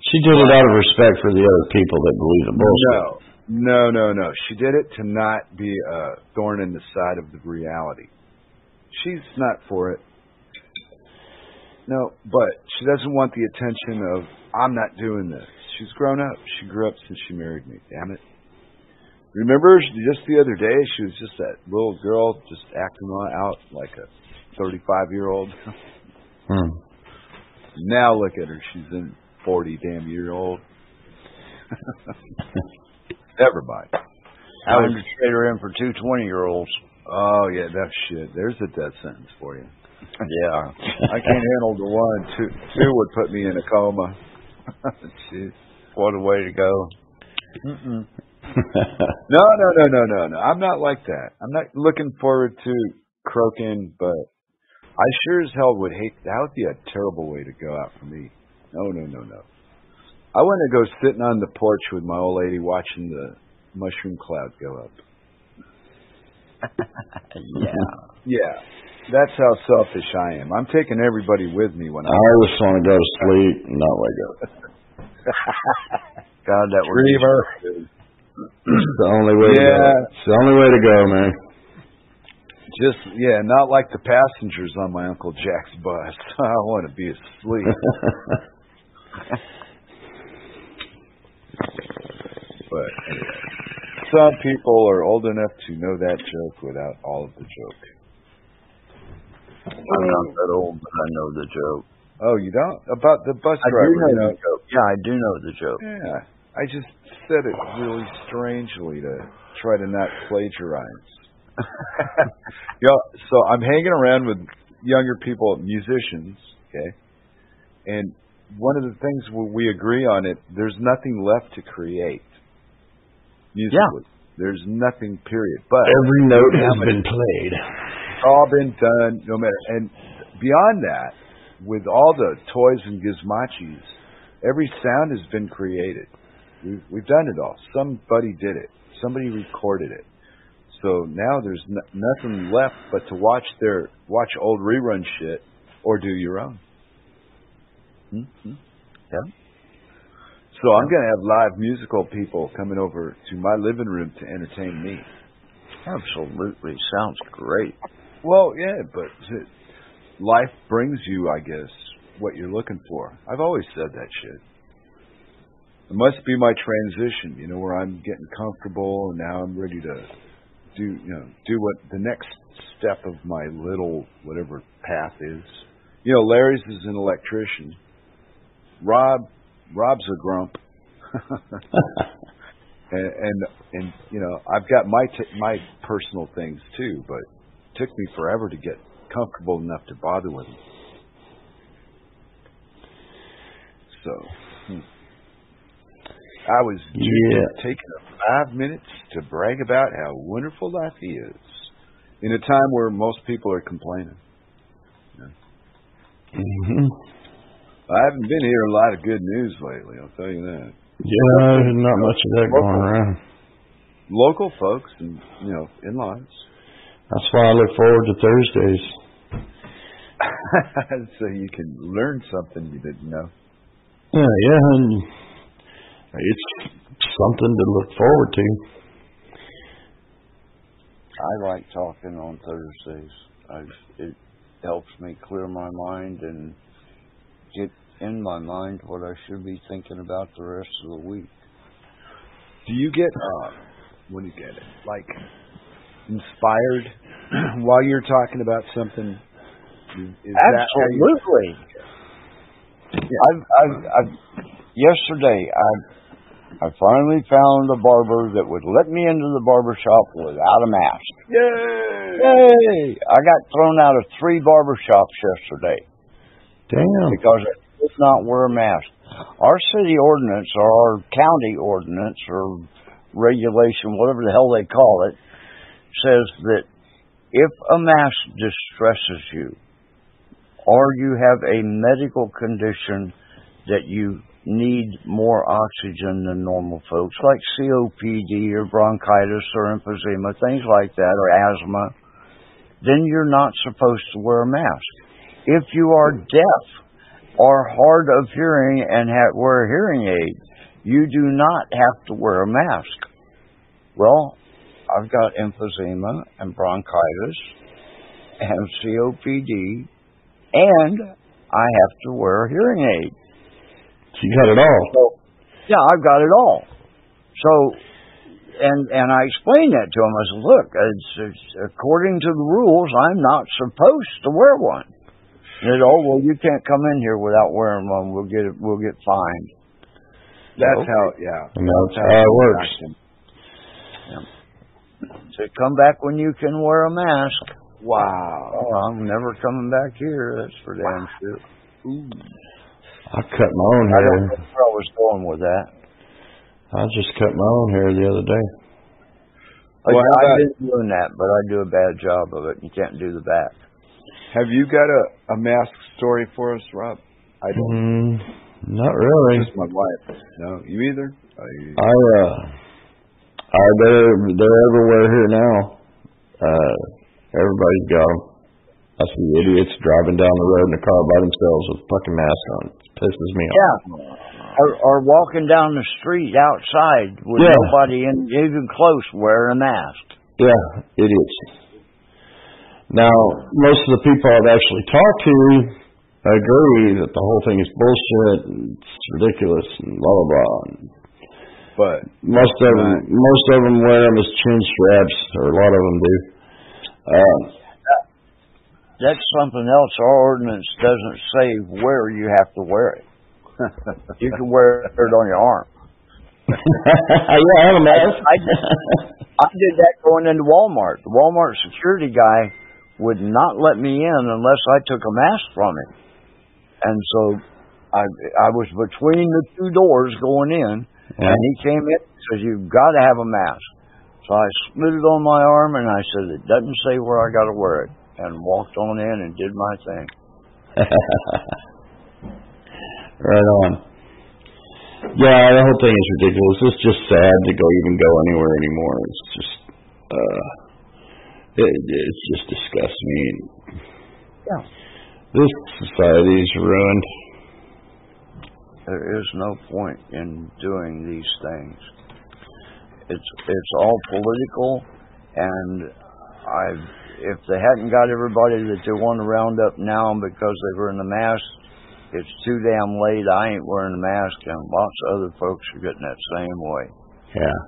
She did it out of respect for the other people that believe the bullshit. No, no, no, no. She did it to not be a thorn in the side of the reality. She's not for it. No, but she doesn't want the attention of I'm not doing this. She's grown up. She grew up since she married me. Damn it. Remember just the other day she was just that little girl just acting out like a 35 year old. Hmm. Now look at her. She's in 40 damn year old. Never mind. Having to trade her in for two twenty year olds. Oh yeah, that shit. There's a death sentence for you. Yeah. I can't handle the one. Two, two would put me in a coma. Jeez. What a way to go. Mm-mm. No, no, no, no, no, no. I'm not like that. I'm not looking forward to croaking, but I sure as hell would hate. That would be a terrible way to go out for me. No, no, no, no. I want to go sitting on the porch with my old lady watching the mushroom cloud go up. Yeah. Yeah, that's how selfish I am. I'm taking everybody with me when I. I just want to go to sleep and not wake up. God, that would be Dreamer. It's the only way. To go. Yeah. It's the only way to go, man. Just yeah, not like the passengers on my uncle Jack's bus. I want to be asleep. but anyway, some people are old enough to know that joke without all of the joke. I'm not that old, but I know the joke. Oh, you don't about the bus I do driver? know you know? the joke. Yeah, I do know the joke. Yeah, I just said it really strangely to try to not plagiarize. you know, so I'm hanging around with younger people, musicians, okay, and one of the things we- agree on it. There's nothing left to create musically. There's nothing. Period. But Every note has Yeah, been played. it's all been done, no matter. And beyond that, with all the toys and gizmachis, every sound has been created. We've, we've done it all. Somebody did it. Somebody recorded it. So now there's n- nothing left but to watch their watch old rerun shit or do your own. Hmm? Hmm? Yeah. So I'm gonna have live musical people coming over to my living room to entertain me. Absolutely. Sounds great. Well, yeah, but it, life brings you, I guess, what you're looking for. I've always said that shit. It must be my transition, you know, where I'm getting comfortable and now I'm ready to do, you know, do what the next step of my little whatever path is. You know, Larry's is an electrician. Rob, Rob's a grump. and, and and you know I've got my t- my personal things too, but it took me forever to get comfortable enough to bother with them. So. I was just Yeah. taking five minutes to brag about how wonderful life is in a time where most people are complaining. hmm I haven't been hearing a lot of good news lately. I'll tell you that. Yeah, there's not much of that going around. Local folks and you know in-laws. That's why I look forward to Thursdays. so you can learn something you didn't know. Yeah, yeah, and it's something to look forward to. I like talking on Thursdays. I, it helps me clear my mind and get in my mind what I should be thinking about the rest of the week. Do you get uh what do you get it? Like inspired while you're talking about something Is, is that Absolutely. I've, I've, I've, yesterday, I, I finally found a barber that would let me into the barber shop without a mask. Yay! Yay! I got thrown out of three barber shops yesterday Damn. because I did not wear a mask. Our city ordinance or our county ordinance or regulation, whatever the hell they call it, says that if a mask distresses you or you have a medical condition that you need more oxygen than normal folks, like COPD or bronchitis or emphysema, things like that, or asthma, then you're not supposed to wear a mask. If you are deaf or hard of hearing and have, wear a hearing aid, you do not have to wear a mask. Well, I've got emphysema and bronchitis and COPD, and I have to wear a hearing aid. So you got it all. So, yeah, I've got it all. So, and and I explained that to him. I said, look, it's, it's, according to the rules, I'm not supposed to wear one. He said, oh well, you can't come in here without wearing one. We'll get it. We'll get fined. That's Okay. how, yeah. And that's how it works. So come back when you can wear a mask. Wow. Oh, I'm never coming back here. That's for damn sure. I cut my own hair. I don't hair. know where I was going with that. I just cut my own hair the other day. I, Well, how I've been doing that, but I do a bad job of it. You can't do the back. Have you got a, a mask story for us, Rob? I don't. Mm, not really. Just my wife. No, you either? I, I uh, I they're they're everywhere here now. Uh, everybody's got 'em. I see idiots driving down the road in a car by themselves with a fucking masks on. It pisses me off. Yeah. Or, or walking down the street outside with Yeah. nobody in, even close wearing a mask. Yeah, idiots. Now, most of the people I've actually talked to agree that the whole thing is bullshit and it's ridiculous and blah blah blah. And but most of them, most of them wear them as chin straps, or a lot of them do. Um, That's something else. Our ordinance doesn't say where you have to wear it. You can wear it on your arm. yeah, I have a mask. I did, I did that going into Walmart. The Walmart security guy would not let me in unless I took a mask from him. And so I I was between the two doors going in, Yeah. and he came in and says, "You've got to have a mask." So I slid it on my arm, and I said, "It doesn't say where I got to wear it," and walked on in and did my thing. right on. Yeah, the whole thing is ridiculous. It's just sad to go even go anywhere anymore. It's just, uh, it, it's just disgusts me. Yeah. This society's ruined. There is no point in doing these things. It's it's all political, and I if they hadn't got everybody that they want to round up now because they were in the mask, it's too damn late. I ain't wearing a mask, and lots of other folks are getting that same way. Yeah.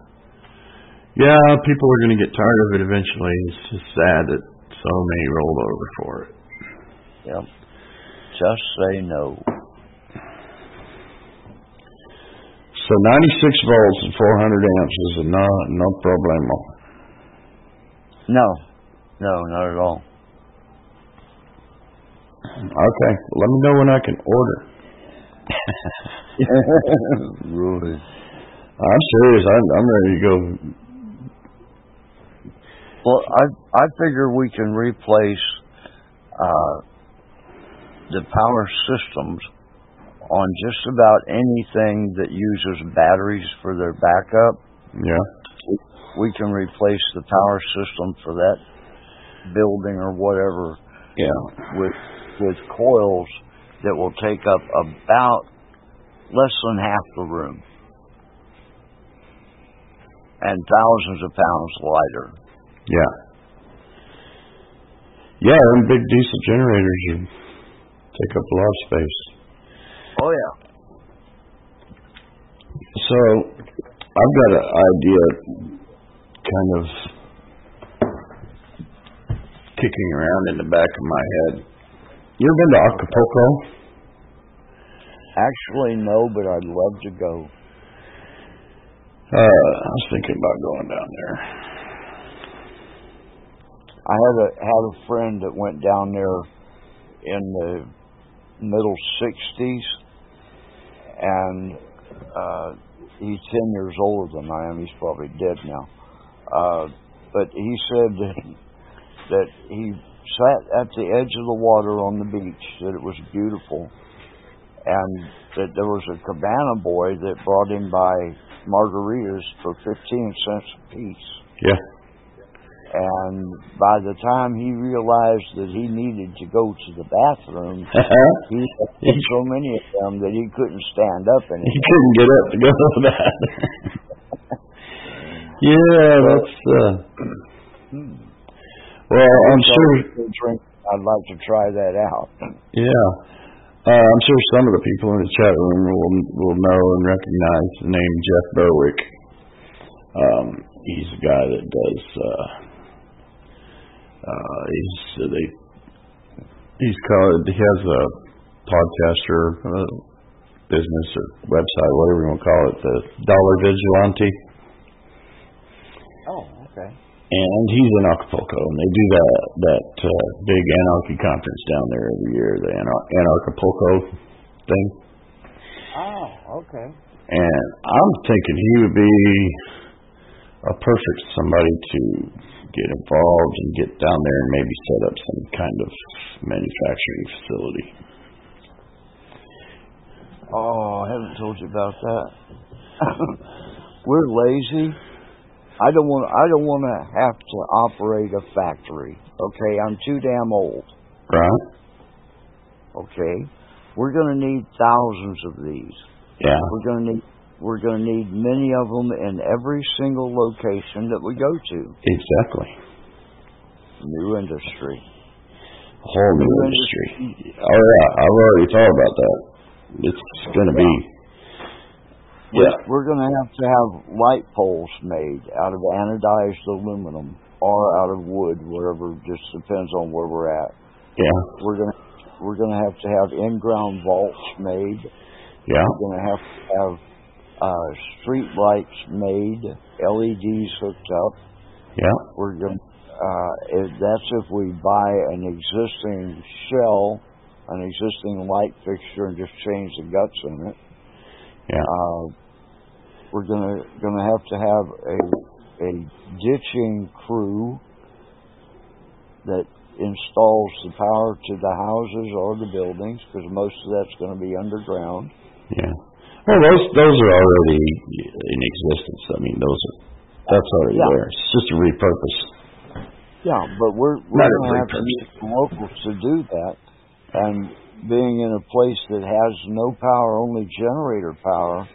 Yeah, people are going to get tired of it eventually. It's just sad that so many rolled over for it. Yep. Just say no. So 96 volts and 400 amps is a no, no problemo. No, no, not at all. Okay, let me know when I can order. really? I'm serious. I'm, I'm ready to go. Well, I I figure we can replace uh, the power systems on just about anything that uses batteries for their backup. Yeah. We can replace the power system for that building or whatever Yeah. with with coils that will take up about less than half the room and thousands of pounds lighter. Yeah. Yeah, them big diesel generators you take up a lot of space. Oh yeah. So I've got an idea kind of kicking around in the back of my head. You ever been to Acapulco? Actually, no, but I'd love to go. Uh, I was thinking about going down there. I had a had a friend that went down there in the middle '60s, and uh, he's ten years older than I am. He's probably dead now. Uh, but he said that, he sat at the edge of the water on the beach, that it was beautiful, and that there was a cabana boy that brought him by margaritas for 15 cents a piece. Yeah. And by the time he realized that he needed to go to the bathroom, he had so many of them that he couldn't stand up he couldn't get up to go to the bathroom. yeah, that's. uh Well, I'm sure. I'd like to try that out. Yeah. Uh, I'm sure some of the people in the chat room will will know and recognize the name Jeff Berwick. Um, he's a guy that does. Uh, uh, he's uh, they. He's called. He has a podcast or uh, business or website, whatever you want to call it, the Dollar Vigilante. Oh. And he's in Acapulco, and they do that that uh, big anarchy conference down there every year, the Anar- Anarchapulco thing. Oh, okay. And I'm thinking he would be a perfect somebody to get involved and get down there and maybe set up some kind of manufacturing facility. Oh, I haven't told you about that. We're lazy. I don't want. I don't want to have to operate a factory. Okay, I'm too damn old. Right? Okay, we're going to need thousands of these. Yeah. We're going to need. We're going to need many of them in every single location that we go to. Exactly. New industry. A whole new New industry. Oh yeah, I've already thought about that. It's going to be. We're, Yeah. we're going to have to have light poles made out of anodized aluminum or out of wood, wherever. Just depends on where we're at. Yeah. We're going to we're going to have to have in-ground vaults made. Yeah. We're going to have to have uh, street lights made, LEDs hooked up. Yeah. We're going. Uh, if, that's if we buy an existing shell, an existing light fixture, and just change the guts in it. Yeah. Uh, we're gonna gonna have to have a a ditching crew that installs the power to the houses or the buildings because most of that's going to be underground. Yeah. Well, those those are already in existence. I mean, those are that's already Yeah. there. It's just a repurpose. Yeah, but we're we're going to have to use the locals to do that, and being in a place that has no power, only generator power,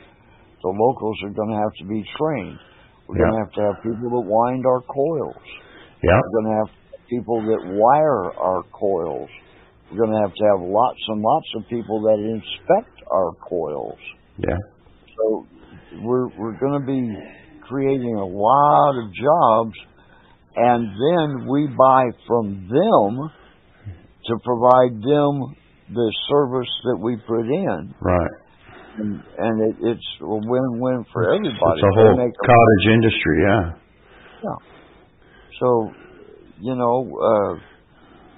the locals are going to have to be trained. We're going to have to have people that wind our coils. Yeah. We're going to have people that wire our coils. We're going to have to have lots and lots of people that inspect our coils. Yeah. So we're we're going to be creating a lot of jobs, and then we buy from them to provide them the service that we put in, Right. And, and it, it's a win-win for everybody. It's a whole a- cottage industry. Yeah. Yeah. So, you know, uh,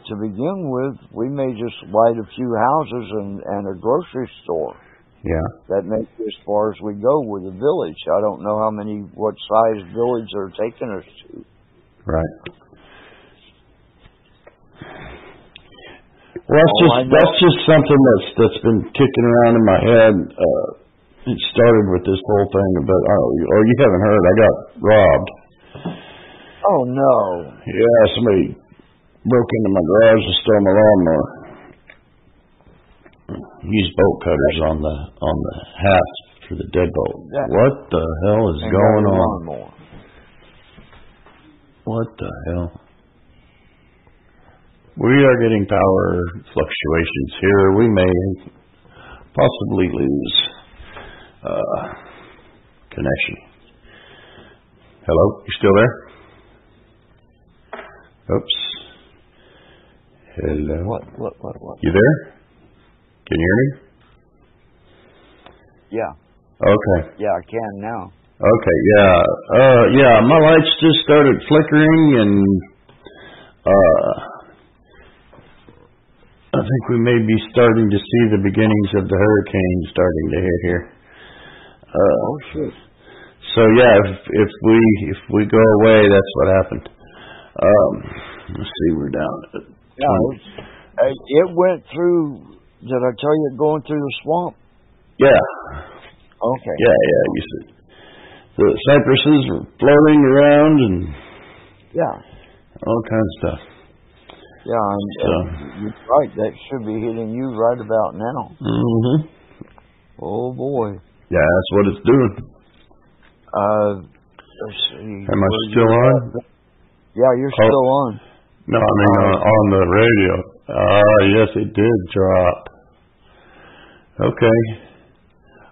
to begin with, we may just light a few houses and, and a grocery store. Yeah. That may be as far as we go with the village. I don't know how many, what size village they're taking us to. Right. Well, that's just that's just something that's that's been kicking around in my head. Uh, it started with this whole thing about oh, you- oh you haven't heard I got robbed. Oh no! Yeah, somebody broke into my garage and stole my lawnmower. Used bolt cutters on the on the hat for the deadbolt. Yeah. What the hell is And going on? lawnmower. What the hell? We are getting power fluctuations here. We may possibly lose uh, connection. Hello, you still there? Oops. Hello. What? What? What? What? You there? Can you hear me? Yeah. Okay. Yeah, I can now. Okay. Yeah. Uh. Yeah. My lights just started flickering, and uh, I think we may be starting to see the beginnings of the hurricane starting to hit here. Uh, Oh shit. So yeah, if if we if we go away, that's what happened. Um, let's see, we're down. Yeah. It, it went through. Did I tell you going through the swamp? yeah, Okay. yeah, yeah. You said the cypresses were floating around and Yeah. all kinds of stuff. Yeah. And, So. uh, you're right. That should be hitting you right about now. Mm-hmm. Oh boy. Yeah, that's what it's doing. Uh. Let's see. Am I still on? at? Yeah, you're Oh. still on. No, I mean on, on the radio. Ah, yes, it did drop. Okay.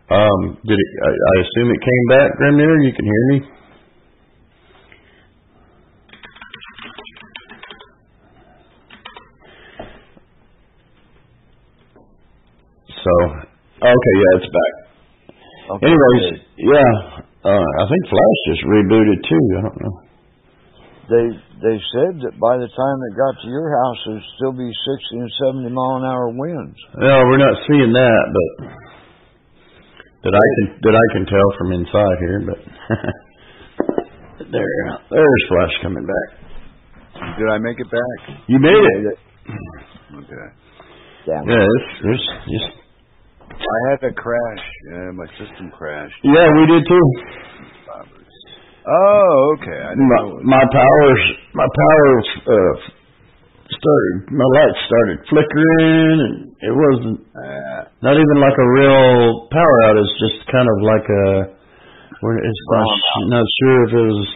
Um, did it? I, I assume it came back, Grimnir. You can hear me. So, okay, yeah, it's back. Okay, Anyways, good. yeah, uh, I think Flash just rebooted too. I don't know. They they said that by the time it got to your house, there'd still be sixty and seventy mile an hour winds. No, we're not seeing that, but that I can that I can tell from inside here. But there, there's Flash coming back. Did I make it back? You made it. Okay. Damn. Yeah, it's, it's just I had a crash. Yeah, my system crashed. yeah, we did too. Oh, okay. I My, my powers, my powers uh, started, my lights started flickering, and it wasn't Uh, not even like a real power outage, just kind of like a. We're, it's not, not sure if it was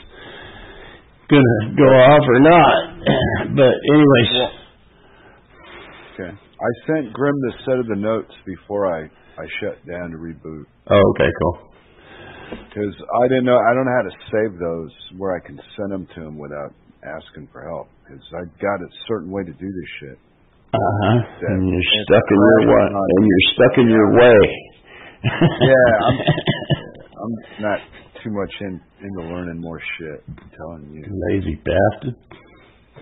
gonna go off or not. But anyways, okay. I sent Grim the set of the notes before I I shut down to reboot oh, okay, cool. because I didn't know I don't know how to save those where I can send them to him without asking for help because I got a certain way to do this shit. Uh huh. And you're It's stuck in your way. crashing And you're stuck in your way. Yeah, I'm, I'm not too much in into learning more shit. I'm telling you. Lazy bastard.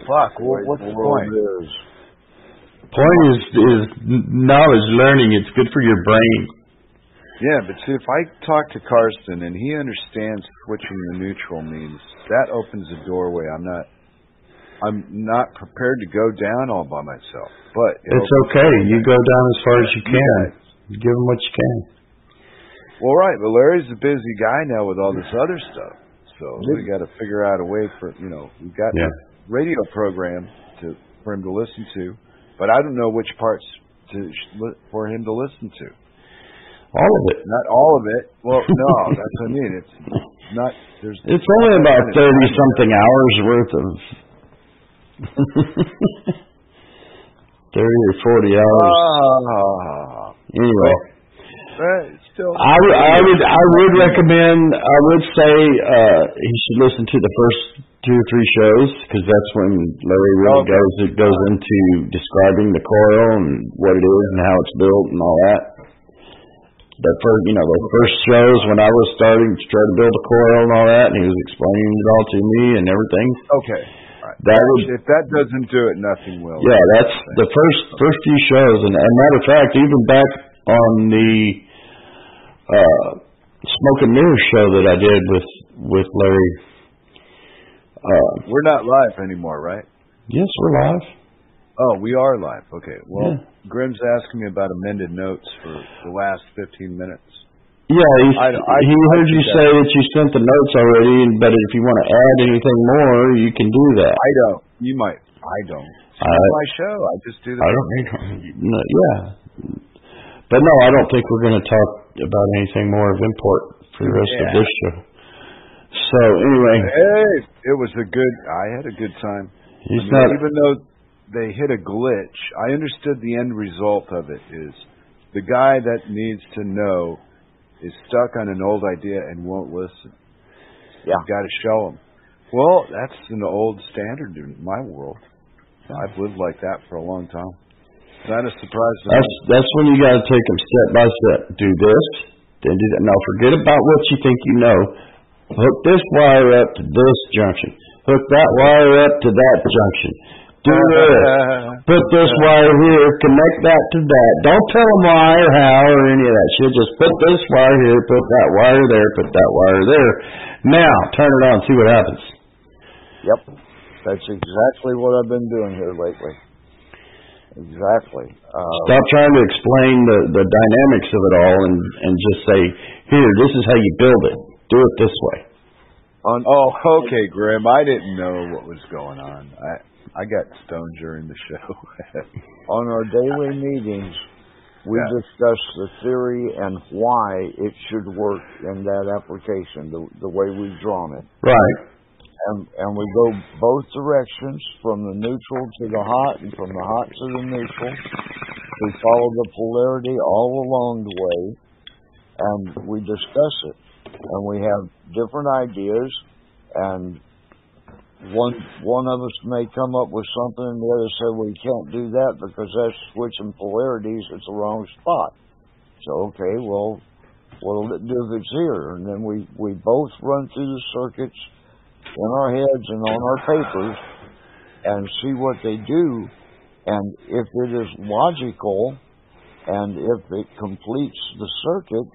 Fuck. What, what's the point? Is, Point is is knowledge learning. It's good for your brain. Yeah, but see, if I talk to Karsten and he understands switching the neutral means, that opens a doorway. I'm not. I'm not prepared to go down all by myself, but it It's okay. You go down as far as you can. Give them what you can. Well, right, but Larry's a busy guy now with all this other stuff, so we got to figure out a way for you know we've got Yeah. the radio program to for him to listen to, but I don't know which parts to for him to listen to. All of it. Not all of it. Well, no, that's what I mean. It's not. There's. It's only about thirty something hours worth of thirty or forty hours. Ah, Anyway, but still. I, I would I would recommend I would say uh he should listen to the first two or three shows because that's when Larry really Okay. goes it goes into describing the coil and what it is and how it's built and all that. But for you know the first shows when I was starting to try to build a coil and all that, and he was explaining it all to me and everything. Okay. Right. That If that doesn't do it, nothing will. yeah, that's the first first few shows, and, and matter of fact, even back on the uh, smoke and mirror show that I did with with Larry. Uh, We're not live anymore, right? yes, we're live. Oh, we are live. Okay. Well, Yeah. Grim's asking me about amended notes for the last 15 minutes. Yeah, he, I- I- he heard see you say that you sent the notes already, but if you want to add anything more, you can do that. I don't. You might. I don't. It's I- my show. I just do the. I don't need. No, yeah, but no, I don't think we're going to talk about anything more of import for the rest of this show. So anyway, Hey, it was a good. I had a good time. he's I mean, not. even though they hit a glitch, I understood the end result of it is the guy that needs to know is stuck on an old idea and won't listen. Yeah. You've got to show him. Well, that's an old standard in my world. I've lived like that for a long time. Not a surprise to That's that's when you got to take them step by step. Do this, then do that. Now forget about what you think you know. Hook this wire up to this junction. Hook that wire up to that junction. Do this. Put this wire here. Connect that to that. Don't tell them why or how or any of that shit. Just put this wire here. Put that wire there. Put that wire there. Now turn it on. See what happens. Yep. That's exactly what I've been doing here lately. Exactly. Uh, Stop trying to explain the the dynamics of it all and and just say, here, this is how you build it. Do it this way. on, Oh, okay, Grim. I didn't know what was going on. I I got stoned during the show. on our daily meetings, we Yeah. discuss the theory and why it should work in that application, the, the way we've drawn it. Right. And, and we go both directions, from the neutral to the hot, and from the hot to the neutral. We follow the polarity all along the way, and we discuss it. And we have different ideas, and one one of us may come up with something, and the other say, we can't do that because that's switching polarities. It's the wrong spot." So, okay, well, what'll it do if it's here? And then we we both run through the circuits in our heads and on our papers and see what they do. And if it is logical and if it completes the circuit,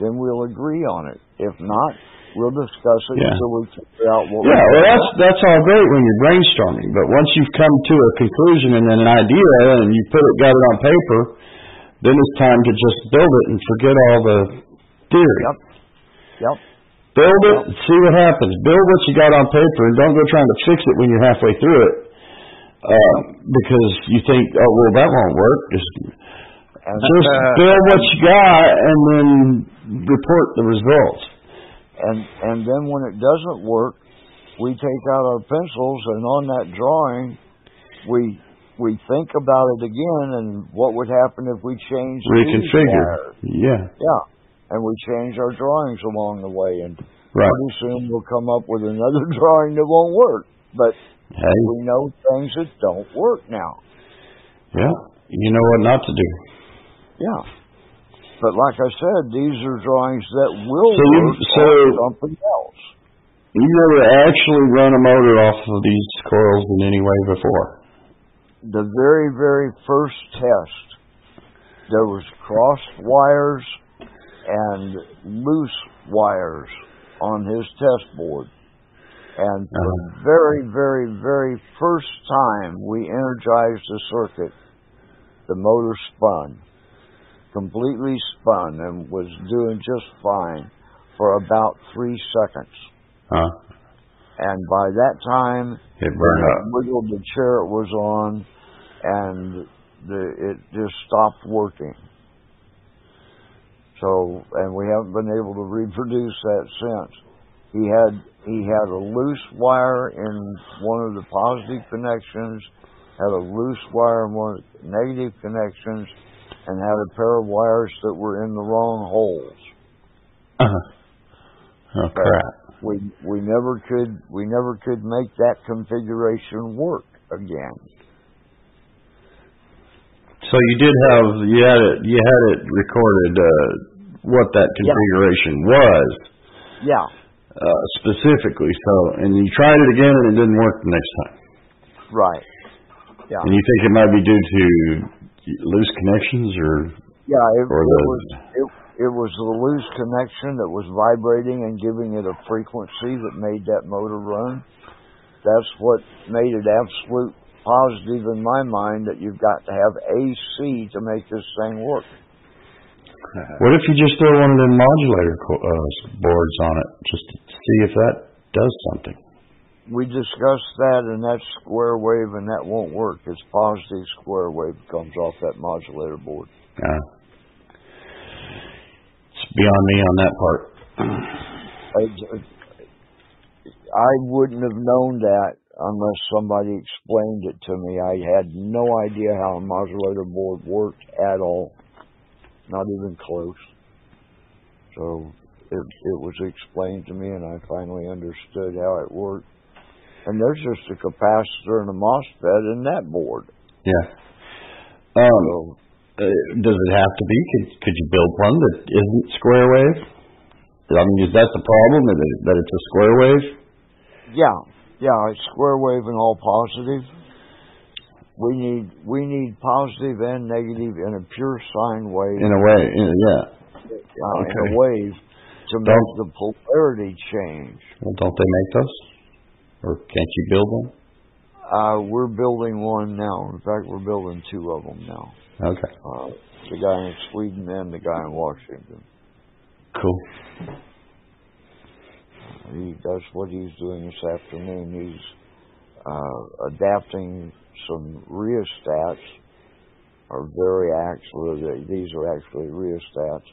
then we'll agree on it. If not, we'll discuss it Yeah. until we figure out what Yeah, we well, that's that's all great when you're brainstorming, but once you've come to a conclusion and then an idea, and you put it, got it on paper, then it's time to just build it and forget all the theory. Yep. Yep. Build it and see what happens. Build what you got on paper, and don't go trying to fix it when you're halfway through it, uh, because you think, oh well, that won't work. Just And just uh, build what you got, and then report the results. and and then when it doesn't work, we take out our pencils and on that drawing, we we think about it again and what would happen if we changed Reconfigure. Yeah. Yeah, and we change our drawings along the way, and Right. pretty soon we'll come up with another drawing that won't work. But Hey. we know things that don't work now. Yeah. You know what not to do. Yeah. But like I said, these are drawings that will So you- work so- on something else. You never actually run a motor off of these coils in any way before. the very, very first test, there was crossed wires and loose wires on his test board. And for the uh-huh. very, very, very first time we energized the circuit, the motor spun, completely spun, and was doing just fine for about three seconds. Huh? And by that time, It burned up. wiggled the chair it was on, and the, it just stopped working. So, and we haven't been able to reproduce that since. He had he had a loose wire in one of the positive connections, had a loose wire in one of the negative connections, and had a pair of wires that were in the wrong holes. Uh-huh. Oh crap. We we never could we never could make that configuration work again. So you did have you had it you had it recorded uh, what that configuration was Yeah. uh, specifically. So and you tried it again and it didn't work the next time. Right. Yeah. And you think it might be due to loose connections or Yeah, it, or it the- was it, it was the loose connection that was vibrating and giving it a frequency that made that motor run. That's what made it absolute positive in my mind that you've got to have AC to make this thing work. what if you just throw one of them modulator co- uh, boards on it just to see if that does something? We discussed that and that's square wave and that won't work. It's positive square wave comes off that modulator board. Uh, it's beyond me on that part. I, I wouldn't have known that unless somebody explained it to me. I had no idea how a modulator board worked at all, not even close. So it it was explained to me, and I finally understood how it worked. And there's just a capacitor and a MOSFET in that board. Yeah. Um, So uh, does it have to be? Could could you build one that isn't square wave? I mean, is that the problem that it, that it's a square wave? yeah, yeah, it's square wave and all positive. We need we need positive and negative in a pure sine wave. In a way, in, yeah. uh, in okay. a wave to Don't- the polarity change. Well, don't they make those? Or can't you build one? Uh, we're building one now. In fact, we're building two of them now. Okay. Uh, the guy in Sweden and the guy in Washington. Cool. He that's what he's doing this afternoon. He's uh, adapting some rheostats, or very actually these are actually rheostats.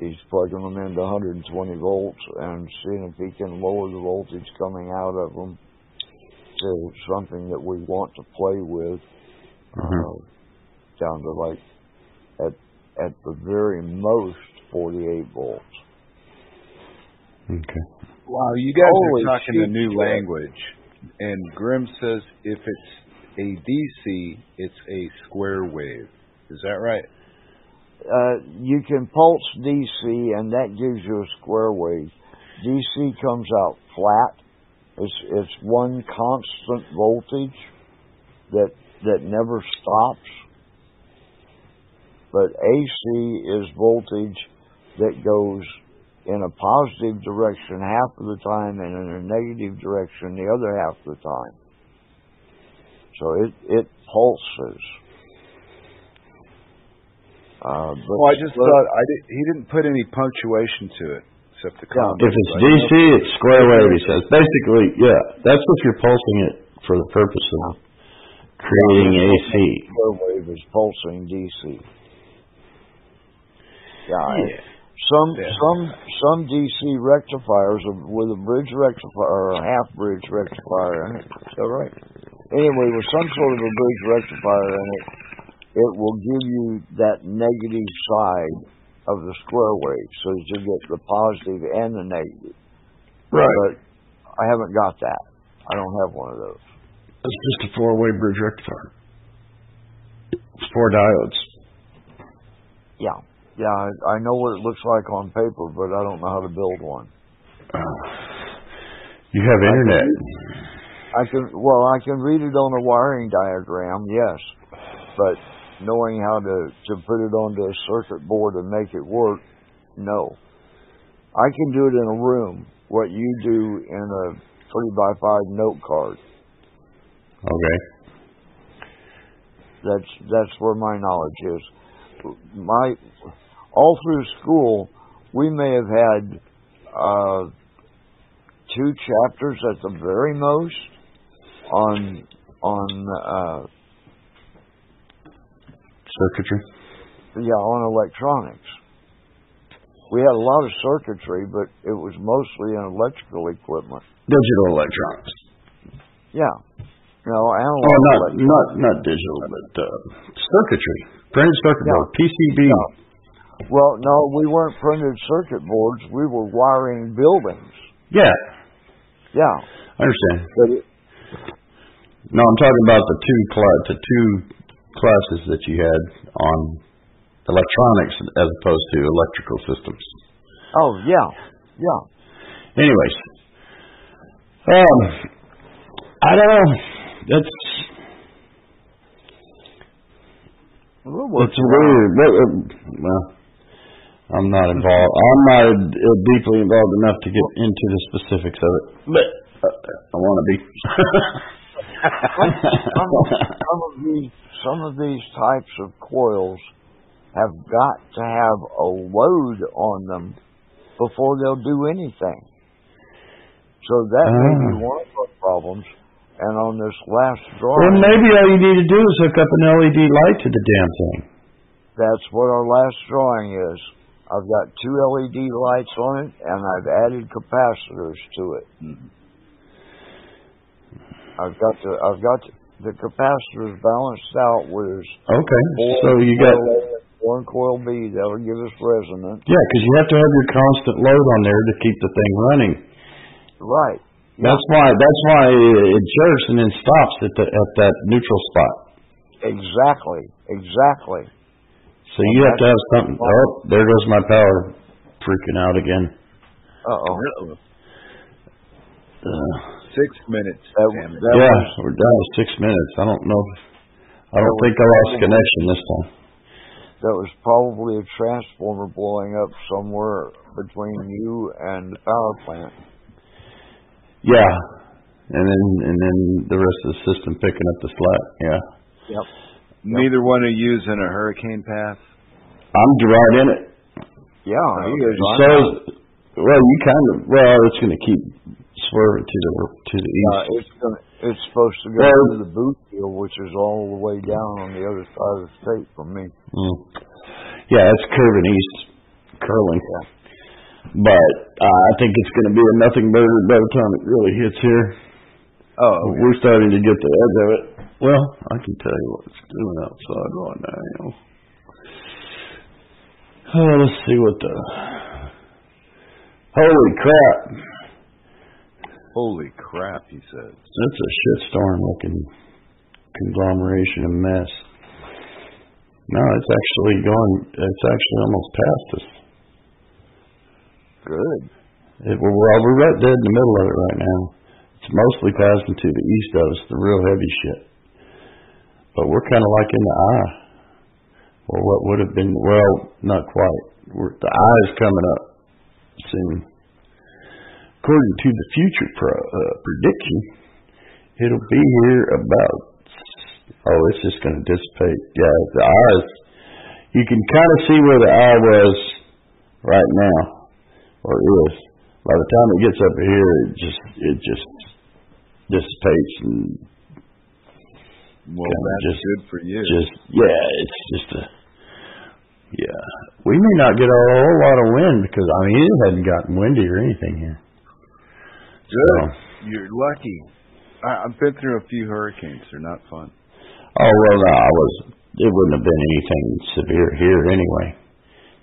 Uh, he's plugging them into 120 volts and seeing if he can lower the voltage coming out of them to something that we want to play with, uh, down to like at at the very most 48 volts. Okay. Wow, you guys Holy are talking a shit. new language. And Grim says if it's a DC, it's a square wave. Is that right? Uh, you can pulse DC, and that gives you a square wave. DC comes out flat. It's it's one constant voltage that that never stops. But AC is voltage that goes in a positive direction half of the time and in a negative direction the other half of the time. So it it pulses. Uh, but Well, I just but- thought I did, he didn't put any punctuation to it except the Yeah. comment. If it's Like, DC, it's square wave. He says basically, yeah. That's if you're pulsing it for the purpose of creating AC. square wave is pulsing DC. Yeah. Yeah. Some Yeah. some some DC rectifiers with a bridge rectifier or a half bridge rectifier in it. Is that right? Anyway, with some sort of a bridge rectifier in it, it will give you that negative side of the square wave, so that you get the positive and the negative. Right. But I haven't got that. I don't have one of those. It's just a four-way bridge rectifier. It's four diodes. Yeah, yeah. I, I know what it looks like on paper, but I don't know how to build one. Uh, you have internet. I can well, I can read it on a wiring diagram, yes, but knowing how to to put it onto a circuit board and make it work, no. I can do it in a room. What you do in a three by five note card. Okay. That's that's where my knowledge is. My all through school, we may have had uh, two chapters at the very most on on uh, Circuitry. yeah on electronics. We had a lot of circuitry, but it was mostly in electrical equipment. Digital electronics. Yeah, no analog. Oh, not not not digital, but uh, circuitry. Printed circuit Yeah. board. PCB. Well, no, we weren't printed circuit boards. We were wiring buildings. Yeah, Yeah, I understand. but it, No, I'm talking about the two cla- the two classes that you had on electronics as opposed to electrical systems. oh yeah, yeah. Anyways, um, I don't know. That's it's weird. Uh, well, I'm not involved. I'm not uh, deeply involved enough to get into the specifics of it, but uh, I want to be. some, some of these some of these types of coils have got to have a load on them before they'll do anything. So that may be Ah. one of the problems. And on this last drawing, well, drawing, maybe all you need to do is hook up an LED light to the damn thing. that's what our last drawing is. I've got two LED lights on it, and I've added capacitors to it. I've got the I've got the capacitors balanced out with Okay, so you got coil A and four and coil B. That'll give us resonance. yeah, because you have to have your constant load on there to keep the thing running. Right. That's why. That's why it jerks and then stops at the at that neutral spot. Exactly. Exactly. So you have to have something. Oh, there goes my power, freaking out again. Uh oh. Six minutes. That, damn it. that yeah, was we're down to six minutes. I don't know. I don't think I lost connection this time. that was probably a transformer blowing up somewhere between you and the power plant. Yeah, and then and then the rest of the system picking up the slack. Yeah, Yep. Neither one of you's in a hurricane path. I'm right in it. Yeah, he is. So, well, you kind of well, it's going to keep swerving to the to the Uh, east. it's gonna, it's supposed to go Well- to the boot field, which is all the way down on the other side of the state from me. Mm. Yeah, it's curving east, curling. But uh, I think it's going to be a nothing burger by the time it really hits here. Oh, We're starting to get the edge of it. Well, I can tell you what it's doing outside right now. You know. Oh, let's see what the. Holy crap! Holy crap! He says. That's a shitstorm looking conglomeration of mess. No, it's actually going. It's actually almost past us. Good. It, we're, well, we're right dead in the middle of it right now. It's mostly passing to the east of us, the real heavy shit. But we're kind of like in the eye, or what would have been. Well, not quite. We're, the eye is coming up soon. According to the future pro, uh, prediction, it'll be here about. Oh, it's just going to dissipate. Yeah, the eyes. You can kind of see where the eye was right now, or is. By the time it gets up here, it just it just dissipates and Well, that's just- good for you. just yeah, it's just a yeah. We may not get a whole lot of wind because I mean it hadn't gotten windy or anything here. Good. So, You're lucky. I, I've been through a few hurricanes. They're not fun. oh well, no, I was. It wouldn't have been anything severe here anyway.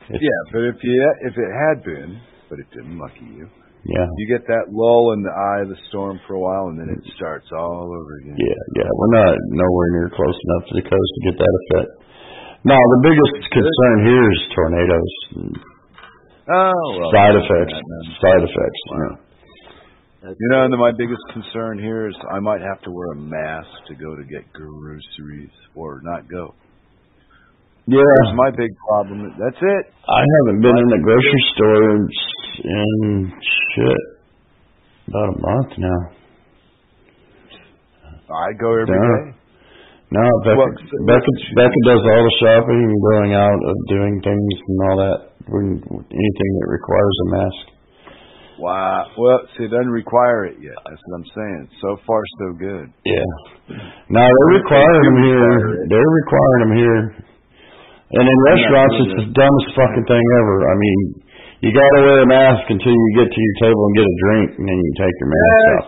It's, Yeah, but if you if it had been, but it didn't, lucky you. yeah, You get that lull in the eye of the storm for a while, and then it starts all over again. yeah, yeah. We're not nowhere near close enough to the coast to get that effect. No, the biggest concern here is tornadoes. Oh, well, side effects. Side effects. you know. You know, and my biggest concern here is I might have to wear a mask to go to get groceries or not go. Yeah, That's my big problem. That's it. I haven't been in the grocery store in shit about a month now. I go every Yeah. day. No, Becca, Well, Becca, Becca does all the shopping and going out of doing things and all that. When- Anything that requires a mask. Wow. Well, see, it doesn't require it yet. That's what I'm saying. So far, so good. Yeah. No, they're requiring them here. They're requiring them here. And in restaurants, it's the dumbest fucking thing ever. I mean, you gotta wear a mask until you get to your table and get a drink, and then you take your mask off.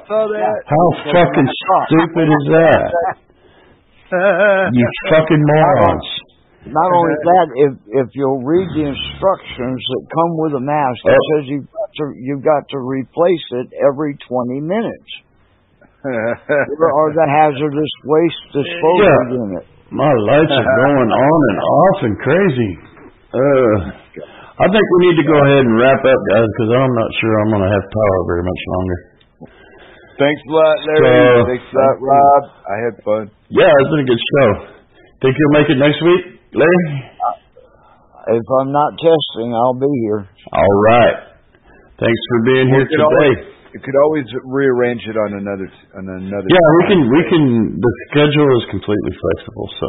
How fucking stupid is that? You fucking morons. Not only that, if if you'll read the instructions that come with a mask, it says you've got to you've got to replace it every 20 minutes. There are the hazardous waste disposal Yeah. unit. My lights are going on and off and crazy. Uh, I think we need to go ahead and wrap up, guys, because I'm not sure I'm going to have power very much longer. Thanks a lot, Larry. So- Thanks a lot, Rob. I had fun. Yeah, it's been a good show. Think you'll make it next week, Larry? Uh, if I'm not testing, I'll be here. All right. Thanks for being here We could today. always- You could always rearrange it on another on another. Yeah, we can. We can. The schedule is completely flexible, so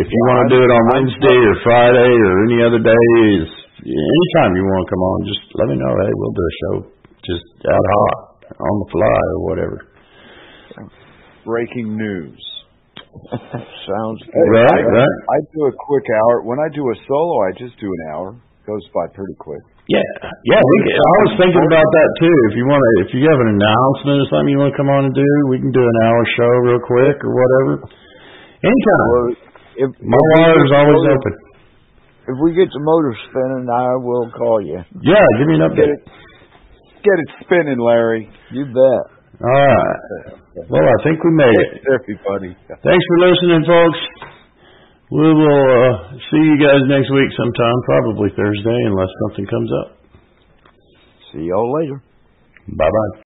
if you want to do it on Wednesday or Friday or any other days, anytime you want to come on, just let me know. Hey, we'll do a show just ad hoc on the fly or whatever. breaking news. Sounds good. Right, I, uh, right. I do a quick hour. When I do a solo, I just do an hour. Goes by pretty quick. Yeah, yeah. We I was thinking about that too. If you want to, if you have an announcement or something you want to come on and do, we can do an hour show real quick or whatever. Anytime. Well, if, My wire is always motor- open. If we get the motor spinning, I will call you. Yeah, give me an update. get it spinning, Larry. You bet. All right. Well, I think we made it. Everybody. Thanks for listening, folks. We will uh, see you guys next week sometime, probably Thursday, unless something comes up. See y'all later. Bye bye.